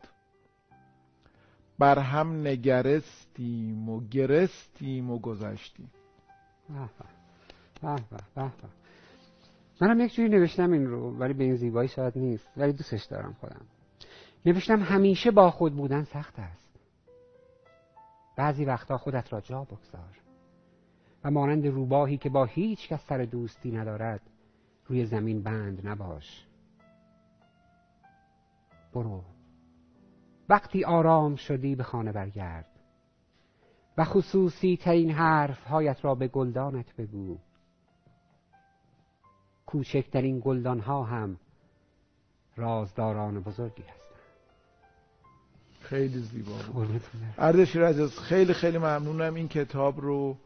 Speaker 1: بر هم نگرستیم و گرستیم و گذشتیم.
Speaker 2: به به منم یک جوری نوشتم این رو ولی به این زیبایی شاید نیست ولی دوستش دارم خودم. نوشتم همیشه با خود بودن سخت است. بعضی وقتا خودت را جا بگذار. و مانند روباهی که با هیچ کس سر دوستی ندارد روی زمین بند نباش. برو. وقتی آرام شدی به خانه برگرد و خصوصی ترین حرف هایت را به گلدانت بگو. کوچکترین گلدان ها هم رازداران بزرگی هستند.
Speaker 1: خیلی زیبا. بود اردشیر عزیز خیلی خیلی ممنونم این کتاب رو.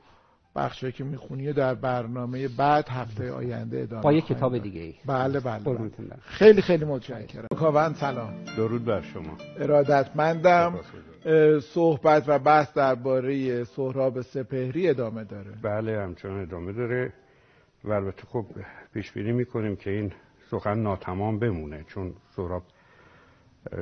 Speaker 1: بخشی که می‌خونی در برنامه بعد هفته آینده ادامه
Speaker 2: با یک کتاب دیگه ای
Speaker 1: بله بله, بله. خیلی خیلی متشکرم. کاوان سلام.
Speaker 3: درود بر شما.
Speaker 1: ارادتمندم صحبت و بحث درباره سهراب سپهری ادامه داره.
Speaker 3: بله همچنان ادامه داره و البته خب پیش بینی می‌کنیم که این سخن ناتمام بمونه چون سهراب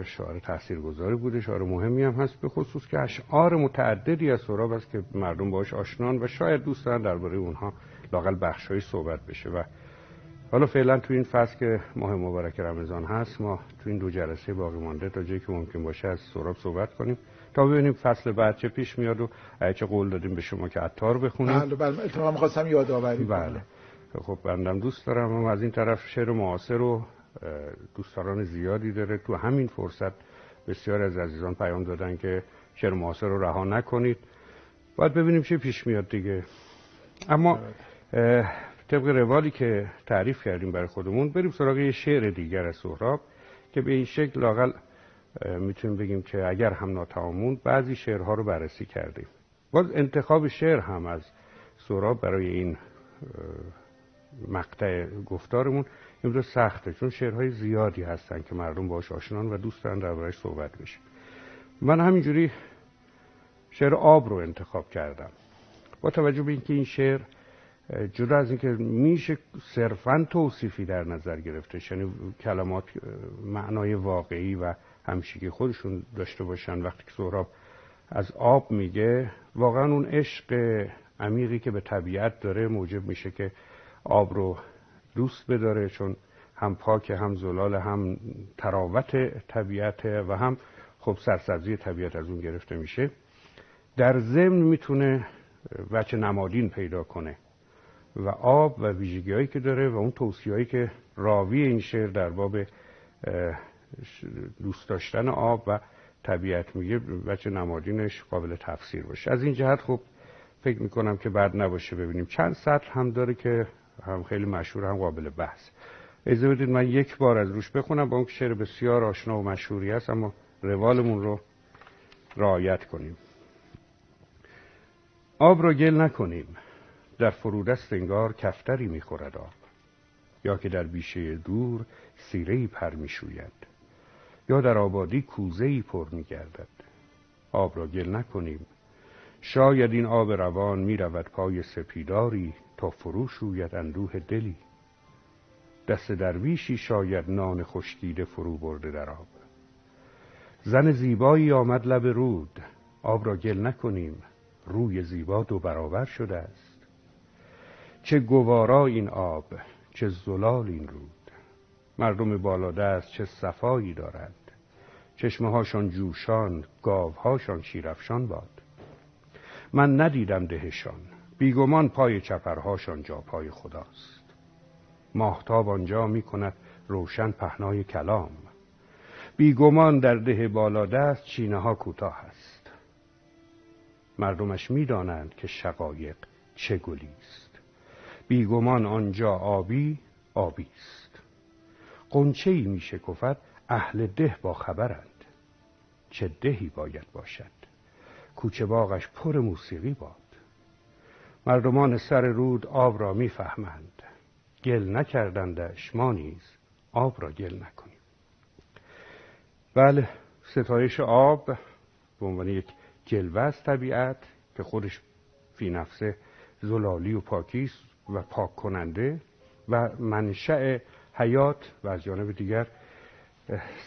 Speaker 3: شعار تاثیرگذاری بوده شعار مهمی هم هست به خصوص که اشعار متعددی از سهراب است که مردم باش آشنان و شاید دوست دارن درباره اونها لاقل بخشای صحبت بشه. و حالا فعلا تو این فصل که ماه مبارک رمضان هست ما تو این دو جلسه باقی مانده تا جایی که ممکن باشه از سهراب صحبت کنیم. تا ببینیم فصل بعد چه پیش میاد و چه قول دادیم به شما که عطار بخونیم.
Speaker 1: بله بله اتفاقا می‌خواستم یادآوری
Speaker 3: بله. خب بندم دوست دارم اما از این طرف شعر معاصر رو دوستداران زیادی داره. تو همین فرصت بسیار از عزیزان پیام دادن که شعر معاصر رو رها نکنید. باید ببینیم چه پیش میاد دیگه. اما طبق روالی که تعریف کردیم برای خودمون بریم سراغ یه شعر دیگر از سهراب که به این شکل لاقل می‌تونیم بگیم که اگر هم ناتمامون بعضی شعرها رو بررسی کردیم. باز انتخاب شعر هم از سهراب برای این مقطع گفتارمون این سخته چون شعرهای زیادی هستن که مردم باش آشنان و دوست دارن دربارش صحبت بشه. من همینجوری شعر آب رو انتخاب کردم. با توجه به اینکه این شعر جدا از اینکه میشه صرفا توصیفی در نظر گرفته یعنی کلمات معنای واقعی و همشگی خودشون داشته باشن وقتی که سهراب از آب میگه واقعا اون عشق عمیقی که به طبیعت داره موجب میشه که آب رو دوست بداره چون هم پاک هم زلال هم تراوت طبیعت و هم خب سرسبزی طبیعت از اون گرفته میشه. در ضمن می‌تونه وچه نمادین پیدا کنه و آب و ویژگی هایی که داره و اون توصیه که راوی این شعر در باب دوست داشتن آب و طبیعت میگه وچه نمادینش قابل تفسیر باشه. از این جهت خب فکر می‌کنم که بعد نباشه ببینیم. چند سطر هم داره که هم خیلی مشهور هم قابل بحث. اجازه بدید من یک بار از روش بخونم با اون شعر بسیار آشنا و مشهوری است اما روالمون رو رعایت کنیم. آب را گل نکنیم در فرودست انگار کفتری می‌خورد آب. یا که در بیشه دور سیره پر می‌شوید یا در آبادی کوزه پر میگردد. آب را گل نکنیم شاید این آب روان می‌رود پای سپیداری تا فرو شوید اندوه دلی. دست درویشی شاید نان خشکیده فرو برده در آب. زن زیبایی آمد لب رود. آب را گل نکنیم. روی زیبا دو برابر شده است. چه گوارا این آب چه زلال این رود. مردم بالادست چه صفایی دارد. چشمه هاشان جوشان گاوهاشان شیرفشان باد. من ندیدم دهشان. بیگمان پای چپرهاش آنجا پای خداست. ماهتاب آنجا می کند روشن پهنای کلام. بیگمان در ده بالادست چینه ها کوتاه است. مردمش می‌دانند که شقایق چه گلی است بیگمان آنجا آبی آبی است قنچه ای می شکفت اهل ده با خبرند. چه دهی باید باشد؟ کوچه باغش پر موسیقی باد. مردمان سر رود آب را می‌فهمند. گل نکردندش ما نیز آب را گل نکنیم. بله ستایش آب به عنوان یک جلوه از طبیعت که خودش فی نفسه زلالی و پاکیست و پاک کننده و منشأ حیات و از جانب دیگر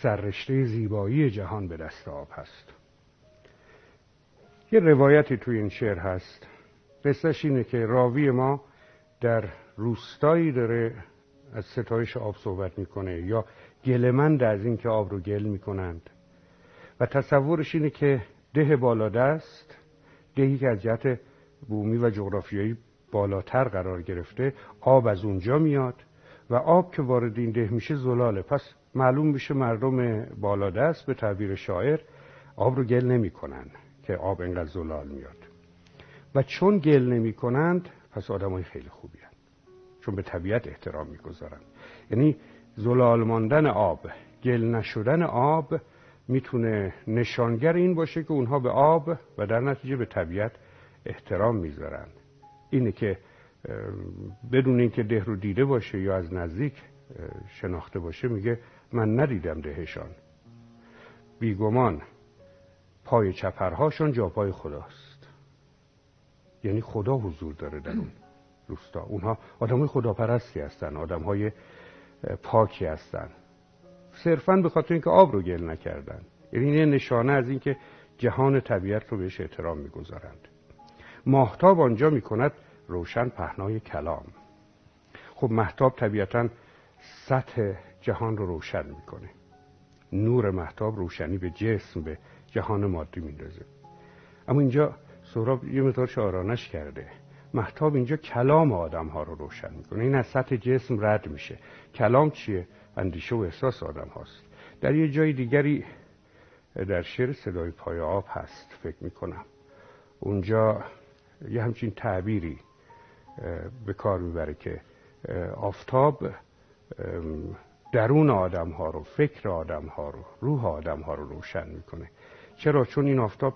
Speaker 3: سررشته زیبایی جهان به دست آب هست. یه روایتی توی این شعر هست. قصهش اینه که راوی ما در روستایی داره از ستایش آب صحبت می‌کنه یا گلمند از اینکه آب رو گل می‌کنند. و تصورش اینه که ده بالادست دهی که از جهت بومی و جغرافیایی بالاتر قرار گرفته آب از اونجا میاد و آب که وارد این ده میشه زلاله. پس معلوم میشه مردم بالادست به تعبیر شاعر آب رو گل نمی‌کنن. که آب انقدر زلال میاد. و چون گل نمی کنند پس آدم های خیلی خوبی هست. چون به طبیعت احترام می‌گذارند. یعنی زلال ماندن آب گل نشدن آب می‌تونه نشانگر این باشه که اونها به آب و در نتیجه به طبیعت احترام می‌ذارن اینه که بدون اینکه ده رو دیده باشه یا از نزدیک شناخته باشه میگه من ندیدم دهشان. بیگمان پای چپرهاشون جا پای خداست. یعنی خدا حضور داره در اون روستا. اونها آدم های خداپرستی هستن آدم های پاکی هستن. صرفا به خاطر اینکه آب رو گل نکردن. یعنی این نشانه از اینکه جهان طبیعت رو بهش احترام می‌گذارند. ماهتاب آنجا می‌کند روشن پهنای کلام. خب محتاب طبیعتا سطح جهان رو روشن می‌کنه. نور محتاب روشنی به جسم به جهان مادی میندازه. اما اینجا سهراب یه مقدار شعرانش کرده. محتاب اینجا کلام آدم ها رو روشن می‌کنه. این از سطح جسم رد میشه. کلام چیه؟ اندیشه و احساس آدم هاست. در یه جای دیگری در شعر صدای پای آب هست فکر می‌کنم. اونجا یه همچین تعبیری به کار می‌بره که آفتاب درون آدم ها رو فکر آدم ها رو روح آدم ها رو روشن می‌کنه. چرا؟ چون این آفتاب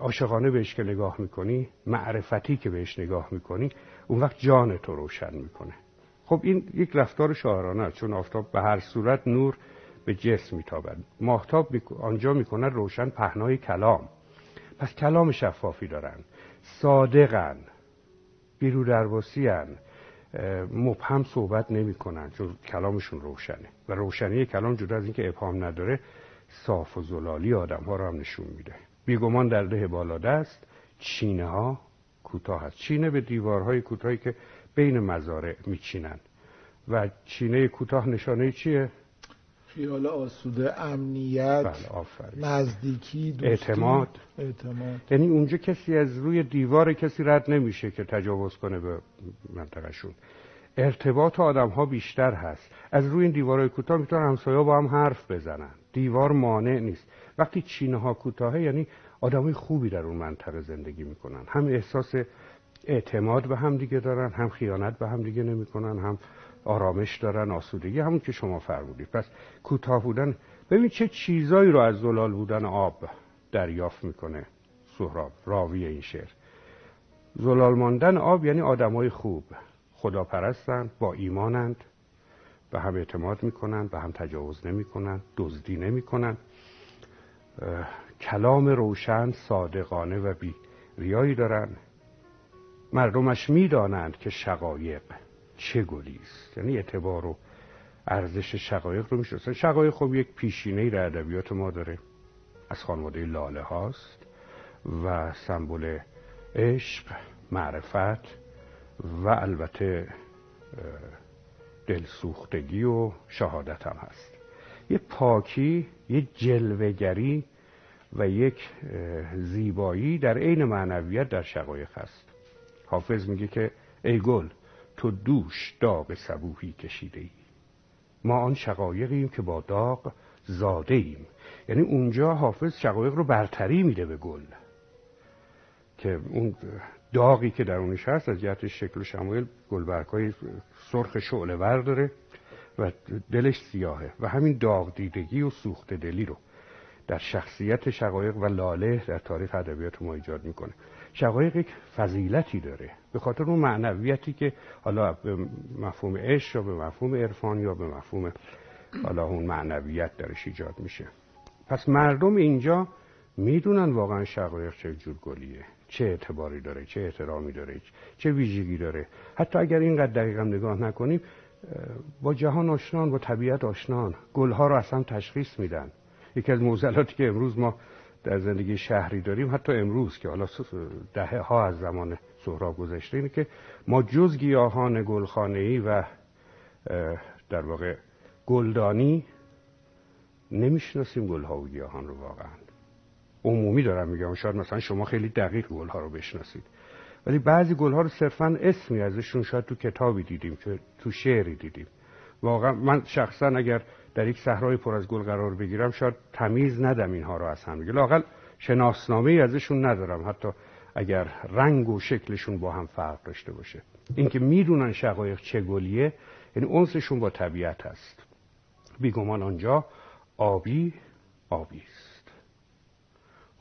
Speaker 3: عاشقانه بهش که نگاه می‌کنی معرفتی که بهش نگاه می‌کنی اون وقت جان تو روشن می‌کنه. خب این یک رفتار شاعرانه چون آفتاب به هر صورت نور به جسم میتابد. ماهتاب آنجا می‌کنه روشن پهنای کلام. پس کلام شفافی دارن صادقن بیرو درواسی مبهم صحبت نمی‌کنن چون کلامشون روشنه. و روشنی کلام جدا از اینکه ابهام نداره صاف و زلالی آدم ها رو هم نشون میده. بیگمان در ده بالاده است چینه ها کوتاه است. چینه به دیوارهای کوتاهی که بین مزارع میچینن. و چینه کوتاه نشانه چیه؟
Speaker 1: خیال آسوده امنیت
Speaker 3: بله
Speaker 1: نزدیکی دوستی.
Speaker 3: اعتماد.
Speaker 1: اعتماد.
Speaker 3: یعنی اونجا کسی از روی دیوار کسی رد نمیشه که تجاوز کنه به منطقهشون. ارتباط آدم ها بیشتر هست. از روی این دیوارهای کوتاه می‌تونن همسایه با هم حرف بزنن. دیوار مانع نیست. وقتی چینه ها کوتاهه یعنی آدمای خوبی در اون منطقه زندگی می‌کنن. هم احساس اعتماد به هم دیگه دارن هم خیانت به هم دیگه نمی‌کنن هم آرامش دارن آسودگی همون که شما فرمودید. پس کوتاه بودن ببین چه چیزایی رو از زلال بودن آب دریافت می‌کنه سهراب راوی این شعر. زلال ماندن آب یعنی آدمای خوب. خداپرستن با ایمانند. به هم اعتماد می‌کنن به هم تجاوز نمی‌کنن دزدی نمی‌کنن. کلام روشن صادقانه و بی ریایی دارن. مردمش می‌دانند که شقایق چه گلی است. یعنی اعتبار و ارزش شقایق رو می‌شناسن. شقایق خب یک پیشینه در ادبیات ما داره. از خانواده لاله هاست و سمبل عشق معرفت و البته دلسوختگی و شهادت هم هست. یه پاکی یه جلوگری و یک زیبایی در عین معنویت در شقایق هست. حافظ میگه که ای گل تو دوش داغ صبوحی کشیده ای ما آن شقایقیم که با داغ زاده ایم یعنی اونجا حافظ شقایق رو برتری میده به گل. که اون داغی که درونش هست از جهت شکل و شمایل گلبرگ های سرخ شعله ور داره و دلش سیاهه و همین داغ دیدگی و سوخت دلی رو در شخصیت شقایق و لاله در تاریخ ادبیات ما ایجاد می‌کنه. شقایق یک فضیلتی داره به خاطر اون معنویتی که حالا به مفهوم عشق یا به مفهوم عرفان یا به مفهوم حالا اون معنویت درش ایجاد میشه. پس مردم اینجا می‌دونن واقعا شقایق چه جور گلیه. چه اعتباری داره چه احترامی داره چه ویژگی داره. حتی اگر اینقدر دقیقا نگاه نکنیم با جهان آشنان با طبیعت آشنان گلها رو اصلا تشخیص میدن. یکی از موزلاتی که امروز ما در زندگی شهری داریم حتی امروز که حالا دهه ها از زمان سهراب گذشته اینه که ما جز گیاهان گلخانه ای و در واقع گلدانی نمی‌شناسیم گلها و گیاهان رو واقعا. عمومی دارم میگم. شاید مثلا شما خیلی دقیق گلها رو بشناسید. ولی بعضی گلها رو صرفا اسمی ازشون شاید تو کتابی دیدیم که تو شعری دیدیم. واقعا من شخصا اگر در یک صحرای پر از گل قرار بگیرم شاید تمیز ندم اینها رو از هم. لاقل شناسنامه ازشون ندارم. حتی اگر رنگ و شکلشون با هم فرق داشته باشه. اینکه می‌دونن شقایق چه گلیه یعنی اونسشون با طبیعت هست. بیگمان آنجا آبی آبی است.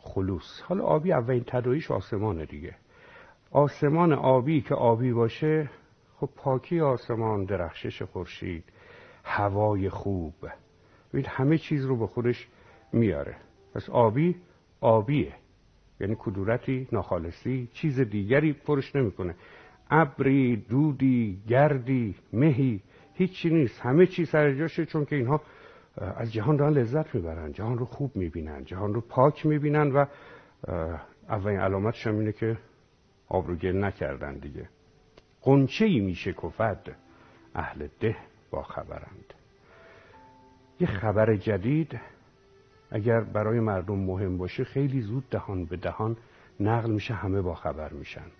Speaker 3: خلوص. حالا آبی اولین تداییش آسمانه دیگه. آسمان آبی که آبی باشه خب پاکی آسمان درخشش خورشید هوای خوب. ببینید همه چیز رو به خودش میاره. پس آبی آبیه. یعنی کدورتی ناخالصی چیز دیگری پرش نمی‌کنه. ابری دودی گردی مهی هیچی نیست. همه چیز سر جاشه چون که اینها از جهان دارن لذت می‌برن جهان رو خوب می‌بینن جهان رو پاک می‌بینن و اولین علامتش هم اینه که آب رو گل نکردن دیگه. قنچه ای میشه کفد اهل ده با خبرند. یه خبر جدید اگر برای مردم مهم باشه خیلی زود دهان به دهان نقل میشه همه با خبر میشن.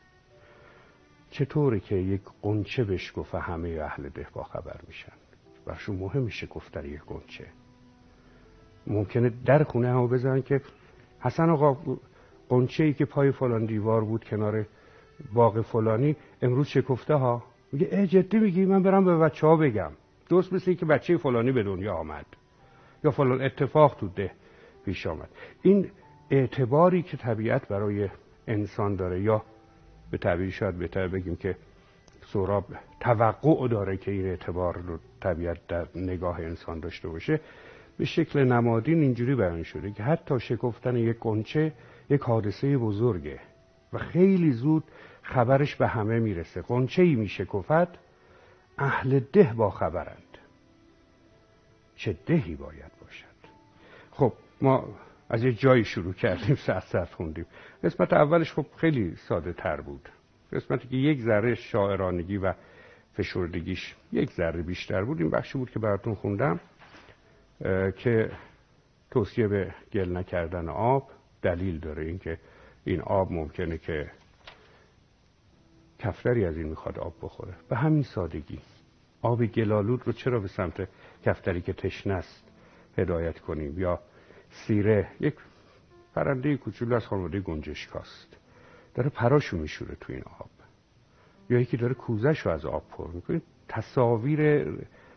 Speaker 3: چطوره که یک قنچه بشکفه همه اهل ده با خبر میشن؟ برشون مهم گفتن یک قنچه ممکنه در خونه همو بزنن که حسن آقا قنچه ای که پای فلان دیوار بود کنار باغ فلانی امروز شکفته ها؟ میگه ای جدی میگی؟ من برم به بچه ها بگم. درست مثل که بچه فلانی به دنیا آمد. یا فلان اتفاق تو ده پیش آمد. این اعتباری که طبیعت برای انسان داره یا به تعبیر شاید بهتر بگیم که سوراب توقع داره که این اعتبار رو طبیعت در نگاه انسان داشته باشه به شکل نمادین اینجوری بیان شده که حتی شکفتن یک قنچه یک حادثه بزرگه و خیلی زود خبرش به همه می‌رسه. قنچه ای میشه اهل ده با خبرند. چه دهی باید باشد؟ خب ما از یه جایی شروع کردیم سر خوندیم. قسمت اولش خب خیلی ساده تر بود. قسمتی که یک ذره شاعرانگی و فشردگیش یک ذره بیشتر بود. این بخشی بود که براتون خوندم که توصیه به گل نکردن آب دلیل داره. اینکه این آب ممکنه که کفتری از این می‌خواد آب بخوره. به همین سادگی. آب گلالود رو چرا به سمت کفتری که تشنه است هدایت کنیم؟ یا سیره یک پرنده کوچولو از خانواده گنجشکاست. داره پراشو میشوره تو این آب. یا یکی داره کوزش رو از آب پر می‌کنه. تصاویر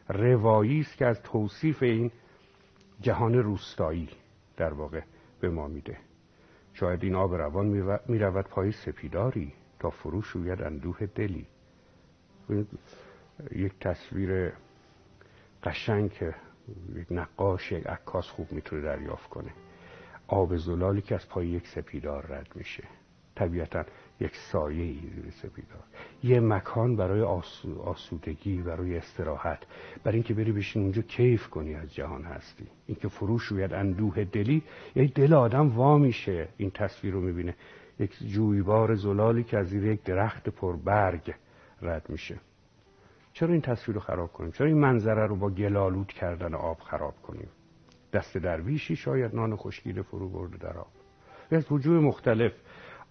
Speaker 3: روایی است که از توصیف این جهان روستایی در واقع به ما میده. شاید این آب روان می‌رود پای سپیداری تا فروش شوید اندوه دلی. یک تصویر قشنگ که یک نقاش یک عکاس خوب می‌تونه دریافت کنه. آب زلالی که از پای یک سپیدار رد میشه. طبیعتا یک سایه ای زیر سپیدار یه مکان برای آسودگی برای استراحت. برای اینکه بری بشین اونجا کیف کنی از جهان هستی. اینکه فروش روید اندوه دلی یعنی دل آدم وا میشه این تصویر رو می‌بینه. یک جویبار زلالی که از زیر یک درخت پربرگ رد میشه. چرا این تصویر رو خراب کنیم؟ چرا این منظره رو با گلالود کردن آب خراب کنیم؟ دست درویشی شاید نان خشکیده فرو برده در آب. از وجوه مختلف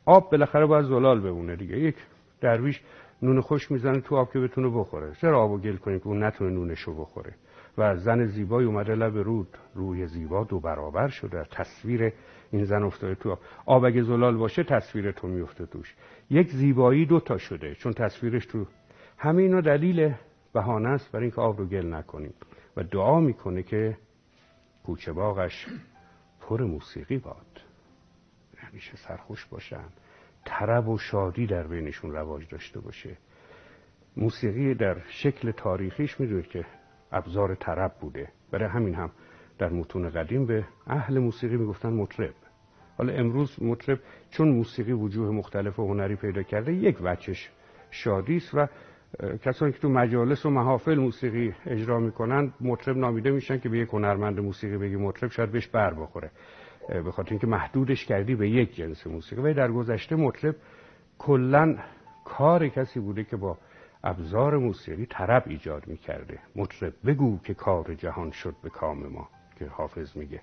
Speaker 3: آب بالاخره باید زلال بمونه دیگه. یک درویش نون خوش می‌زنه تو آب که بتونه بخوره. چرا آب و گل کنیم که اون نتونه نونشو بخوره؟ و زن زیبایی اومده لب رود. روی زیبا دو برابر شده. تصویر این زن افتاده تو آب. آب اگه زلال باشه تصویر تو میفته توش. یک زیبایی دو تا شده چون تصویرش تو همه اینا دلیل بهانه است برای اینکه آب رو گل نکنیم. و دعا می‌کنه که کوچه باغش پر موسیقی باد. همیشه سرخوش باشن. طرب و شادی در بینشون رواج داشته باشه. موسیقی در شکل تاریخیش می‌دونید که ابزار طرب بوده. برای همین هم در متون قدیم به اهل موسیقی می‌گفتن مطرب. حالا امروز مطرب چون موسیقی وجوه مختلف و هنری پیدا کرده یک وچش شادی است و کسانی که تو مجالس و محافل موسیقی اجرا می‌کنن مطرب نامیده میشن که به یک هنرمند موسیقی بگی مطرب شاید بهش بر بخوره. به خاطر اینکه محدودش کردی به یک جنس موسیقی. و در گذشته مطرب کلا کار کسی بوده که با ابزار موسیقی طرب ایجاد می‌کرده. مطرب بگو که کار جهان شد به کام ما که حافظ میگه.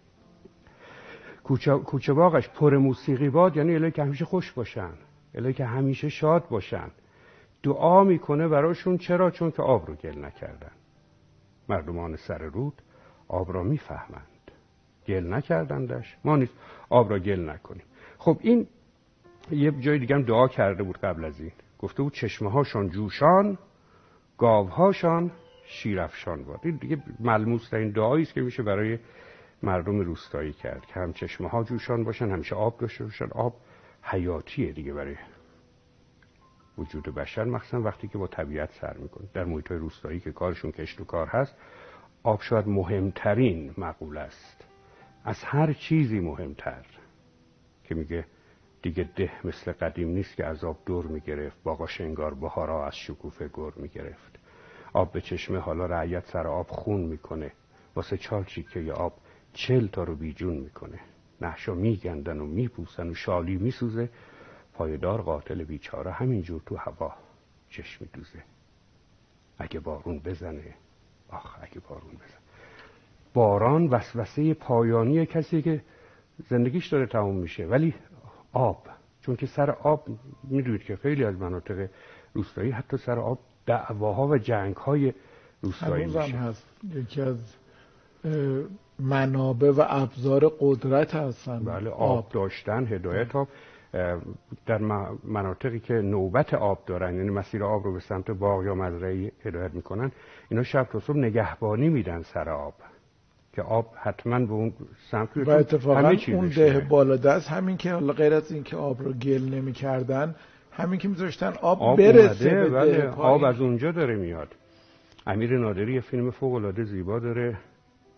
Speaker 3: کوچه باغش پر موسیقی باد یعنی الهی که همیشه خوش باشن الهی که همیشه شاد باشن. دعا می‌کنه براشون چرا؟ چون که آب رو گل نکردن. مردمان سر رود آب را می‌فهمند. گل نکردندش. ما نیست آب را گل نکنیم. خب این یه جای دیگه هم دعا کرده بود قبل از این. گفته بود چشمه هاشان جوشان گاوهاشان شیرفشان باد. این دیگه ملموس این دعایی است که میشه برای مردم روستایی کرد که هم چشمه ها جوشان باشن همیشه آب داشته باشن. آب حیاتیه دیگه برای وجود بشر. مخصوصا وقتی که با طبیعت سر می‌کنه. در محیط روستایی که کارشون کشت و کار هست آب شاید مهمترین مقوله است. از هر چیزی مهمتر. که میگه دیگه ده مثل قدیم نیست که از آب دور می‌گرفت باقا شنگار بهارا از شکوفه گر می‌گرفت. آب به چشمه حالا رعیت سر آب خون می‌کنه. واسه چال چیکه آب چل تا رو بیجون می‌کنه. نحشا میگندن و میپوسن و شالی میسوزه. پایدار قاتل بیچاره همینجور تو هوا چشم دوزه اگه بارون بزنه آخ اگه بارون بزنه. باران وسوسه پایانی کسی که زندگیش داره تموم میشه. ولی آب چون که سر آب می‌دونید که خیلی از مناطق روستایی حتی سر آب دعواها و جنگهای روستایی میشه.
Speaker 1: هست. یکی از منابع و ابزار قدرت هستن.
Speaker 3: بله آب, داشتن هدایت آب. در مناطقی که نوبت آب دارن یعنی مسیر آب رو به سمت باغ یا مزرعه هدایت می‌کنن اینا شب تا صبح نگهبانی میدن سر آب. که آب حتما به اون سمت
Speaker 1: و اتفاقا اون ده بالا دست همین که حالا غیر از اینکه آب رو گل نمی‌کردن همین که میذاشتن آب, آب برسه به
Speaker 3: بله آب از اونجا داره میاد. امیر نادری یه فیلم فوق العاده زیبا داره.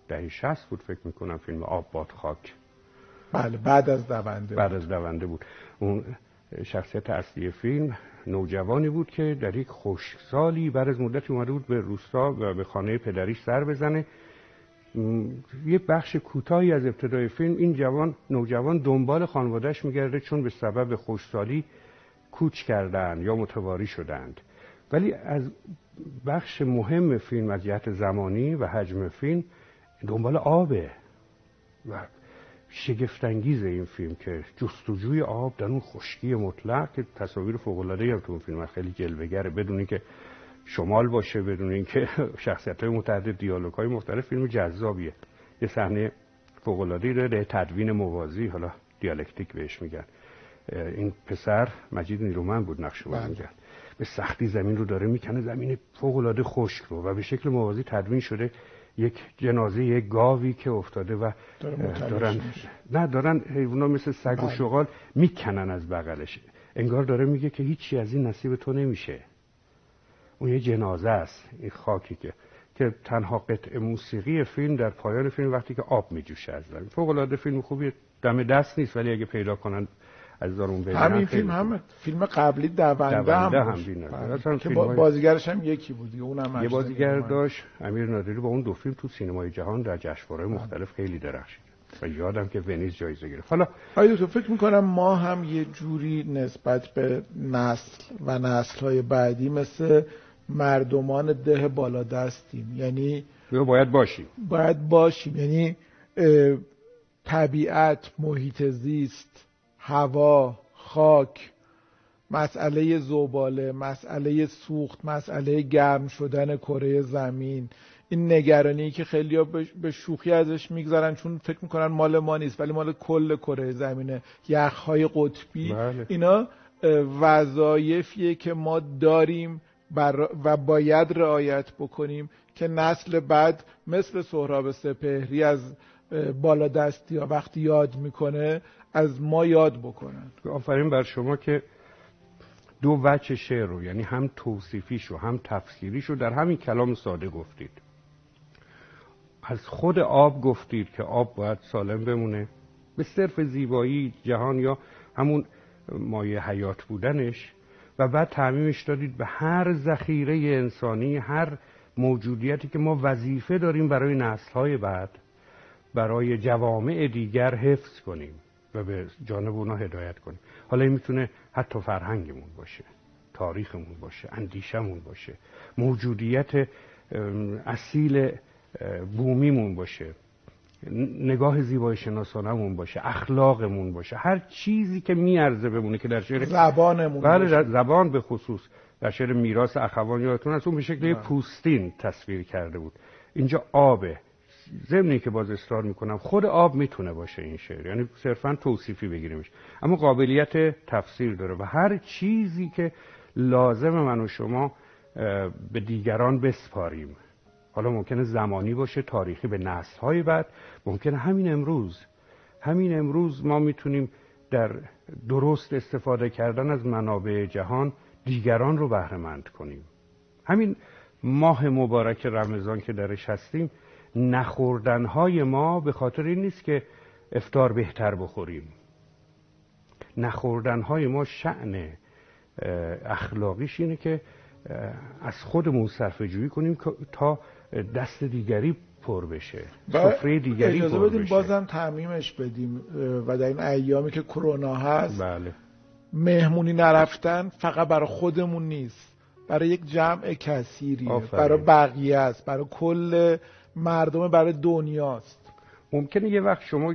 Speaker 3: دهی 60 بود فکر می‌کنم فیلم آب باد خاک.
Speaker 1: بله بعد از دونده
Speaker 3: بعد از دونده بود. اون شخصیت اصلی فیلم نوجوانی بود که در یک خوشسالی بعد از مدتی اومده بود به روستا و به خانه پدریش سر بزنه. یه بخش کوتاهی از ابتدای فیلم این جوان نوجوان دنبال خانوادهش میگرده چون به سبب خوشسالی کوچ کردن یا متواری شدند. ولی از بخش مهم فیلم از جهت زمانی و حجم فیلم دنبال آبه و شگفتانگیز این فیلم که جستجوی آب در اون خشکی مطلق که تصاویر فوق العاده هم تو اون فیلم خیلی جلوه‌گره بدونی که شمال باشه بدون اینکه شخصیت های متعدد دیالوگ های مختلف فیلم جذابیه. یه صحنه فوق العاده داره تدوین موازی حالا دیالکتیک بهش میگن. این پسر مجید نیرومند بود نقش رو بله. میگن به سختی زمین رو داره می‌کنه زمین فوق العاده خشک رو. و به شکل موازی تدوین شده یک جنازه یک گاوی که افتاده و دارن نه دارن حیونا مثل سگ و بله. شغال می‌کنن از بغلش. انگار داره میگه که هیچی از این نصیب تو نمیشه. اون یه جنازه است این خاکی که که تنها قطع موسیقی فیلم در پایان فیلم وقتی که آب میجوشه از زمین فوق العاده فیلم خوبی دم دست نیست ولی اگه پیدا کنن از اون
Speaker 1: ببینن همین فیلم هم فیلم قبلی دونده, دونده هم, هم بله. که بازیگرش هم یکی بود اونم
Speaker 3: یه بازیگر داشت امیر نادری با اون دو فیلم تو سینمای جهان در جشنواره‌های مختلف خیلی درخشید. و یادم که ونیز جایزه گرفت. حالا
Speaker 1: آیا تو فکر می‌کنم ما هم یه جوری نسبت به نسل و نسل های بعدی مثل مردمان ده بالا دستیم. یعنی
Speaker 3: باید باشیم.
Speaker 1: باید باشیم. یعنی طبیعت محیط زیست هوا خاک مسئله زباله مسئله سوخت مسئله گرم شدن کره زمین. این نگرانی که خیلی به شوخی ازش می‌گذارن چون فکر می‌کنن مال ما نیست ولی مال کل کره زمینه. یخهای قطبی. بله. اینا وظایفیه که ما داریم. و باید رعایت بکنیم که نسل بعد مثل سهراب سپهری از بالا دستی ها وقتی یاد می‌کنه از ما یاد بکنن.
Speaker 3: آفرین بر شما که دو وجه شعر رو یعنی هم توصیفیش و هم تفسیریش رو در همین کلام ساده گفتید. از خود آب گفتید که آب باید سالم بمونه. به صرف زیبایی جهان یا همون مایه حیات بودنش و بعد تعمیمش دادید به هر ذخیره انسانی هر موجودیتی که ما وظیفه داریم برای نسلهای بعد برای جوامع دیگر حفظ کنیم و به جانب اونا هدایت کنیم. حالا این می‌تونه حتی فرهنگمون باشه تاریخمون باشه اندیشمون باشه موجودیت اصیل بومیمون باشه. نگاه زیبای شناسانمون باشه اخلاقمون باشه هر چیزی که میارزه بمونه که در شعر
Speaker 1: زبانمون
Speaker 3: بله زبان به خصوص در شعر میراث اخوان یادتون از اون به شکل. پوستین تصویر کرده بود. اینجا آبه. ضمنی که باز اصرار می‌کنم خود آب می‌تونه باشه این شعر یعنی صرفا توصیفی بگیریمش. اما قابلیت تفسیر داره و هر چیزی که لازم من و شما به دیگران بسپاریم. حالا ممکنه زمانی باشه تاریخی به نسل های بعد ممکنه همین امروز. همین امروز ما می‌تونیم در درست استفاده کردن از منابع جهان دیگران رو بهرهمند کنیم. همین ماه مبارک رمضان که درش هستیم نخوردنهای ما به خاطر این نیست که افتار بهتر بخوریم. نخوردنهای ما شعن اخلاقیش اینه که از خودمون صرفه جویی کنیم تا دست دیگری پر بشه سفره دیگری اجازه پر بدیم بشه.
Speaker 1: بازم تعمیمش بدیم و در این ایامی که کرونا هست
Speaker 3: بله.
Speaker 1: مهمونی نرفتن فقط برای خودمون نیست برای یک جمع کثیریه برای بقیه است برای کل مردم برای دنیاست
Speaker 3: ممکنه یه وقت شما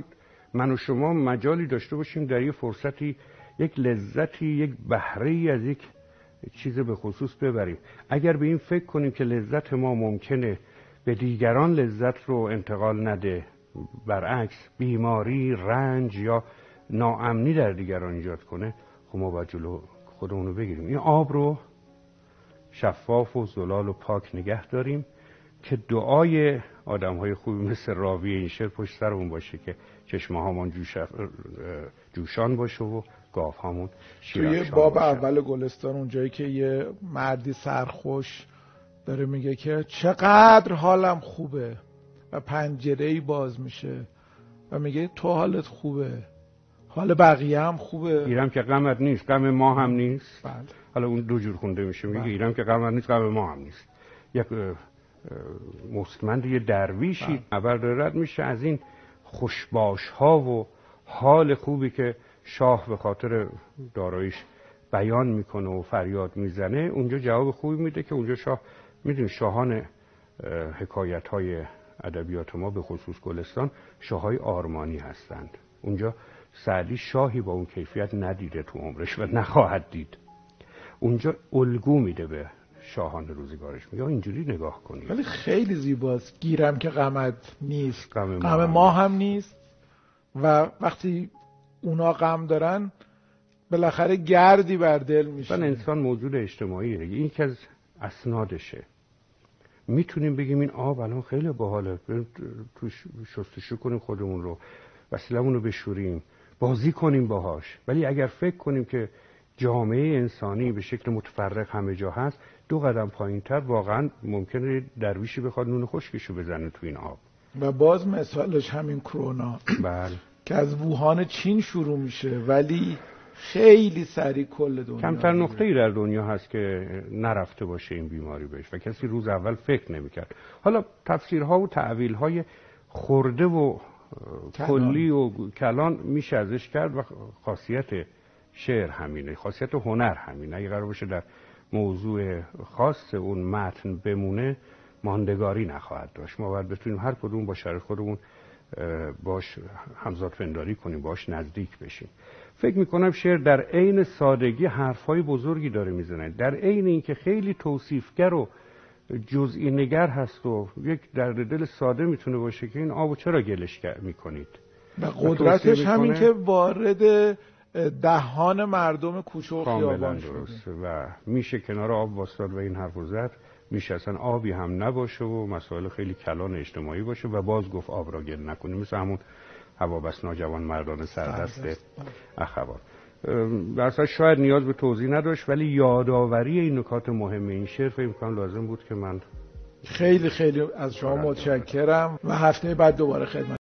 Speaker 3: من و شما مجالی داشته باشیم در یه فرصتی یک لذتی یک بهره ای از یک چیز به خصوص ببریم. اگر به این فکر کنیم که لذت ما ممکنه به دیگران لذت رو انتقال نده برعکس بیماری رنج یا ناامنی در دیگران ایجاد کنه خب ما باید جلو خودمون بگیریم. این آب رو شفاف و زلال و پاک نگه داریم که دعای آدم های خوبی مثل راوی این شعر پشت سرمون باشه که چشمه هامان جوشان باشه و گاف هامون
Speaker 1: توی باب اول گلستان اونجایی که یه مردی سرخوش داره میگه که چقدر حالم خوبه و پنجره ای باز میشه و میگه تو حالت خوبه حال بقیه هم خوبه
Speaker 3: ایرم که غمت نیست غم ما هم نیست بله. حالا اون دو جور خونده میشه میگه بله. ایرم که غمت نیست غم ما هم نیست یک مستمند یه درویشی بله. رد میشه از این خوشباش ها و حال خوبی که شاه به خاطر دارایش بیان می‌کنه و فریاد می‌زنه اونجا جواب خوبی میده که اونجا شاه می‌دونی شاهان حکایت های ادبیات ما به خصوص گلستان شاههای آرمانی هستند. اونجا سعدی شاهی با اون کیفیت ندیده تو عمرش و نخواهد دید. اونجا الگو میده به شاهان روزگارش. میگه اینجوری نگاه کنید
Speaker 1: ولی خیلی زیباست. گیرم که غمت نیست. غم ما, ما هم نیست. و وقتی اونا غم دارن بالاخره گردی بر دل میشه
Speaker 3: انسان موجود اجتماعیه این که از اسنادشه. می‌تونیم بگیم این آب الان خیلی باحاله. توش شستشو کنیم خودمون رو. وسیلمون رو بشوریم. بازی کنیم باهاش. ولی اگر فکر کنیم که جامعه انسانی به شکل متفرق همه جا هست دو قدم پایین تر واقعا ممکنه درویشی بخواد نون خشکشو بزنه تو این آب.
Speaker 1: و باز مثالش همین کرونا.
Speaker 3: بله.
Speaker 1: که از ووهان چین شروع میشه ولی خیلی سریع کل دنیا
Speaker 3: کمتر نقطه ای در دنیا هست که نرفته باشه این بیماری بهش و کسی روز اول فکر نمی‌کرد. حالا تفسیرها و تعویلهای خورده و کلی و کلان میشه ازش کرد و خاصیت شعر همینه خاصیت هنر همینه. اگه قرار باشه در موضوع خاص اون متن بمونه ماندگاری نخواهد داشت. ما باید بتونیم هر کدوم با شرط خودمون باش همزاد فنداری کنیم باش نزدیک بشیم. فکر می‌کنم شعر در عین سادگی حرفهای بزرگی داره می‌زنه. در عین اینکه خیلی توصیفگر و جزئی نگر هست و یک درد دل ساده می‌تونه باشه که این آبو چرا گلش می‌کنید؟
Speaker 1: و قدرتش همین که وارد دهان مردم کوچه و خیابان
Speaker 3: درسته. و میشه کنار آب واسطاد و این حرف زد. میشه اصلا آبی هم نباشه و مسائل خیلی کلان اجتماعی باشه و باز گفت آب را گل نکنیم. مثل همون هوابس ناجوان مردان سردست اخبار اصلا شاید نیاز به توضیح نداشت ولی یادآوری این نکات مهم این شعر فکر می‌کنم لازم بود که من
Speaker 1: خیلی خیلی از شما متشکرم و هفته بعد دوباره خدمت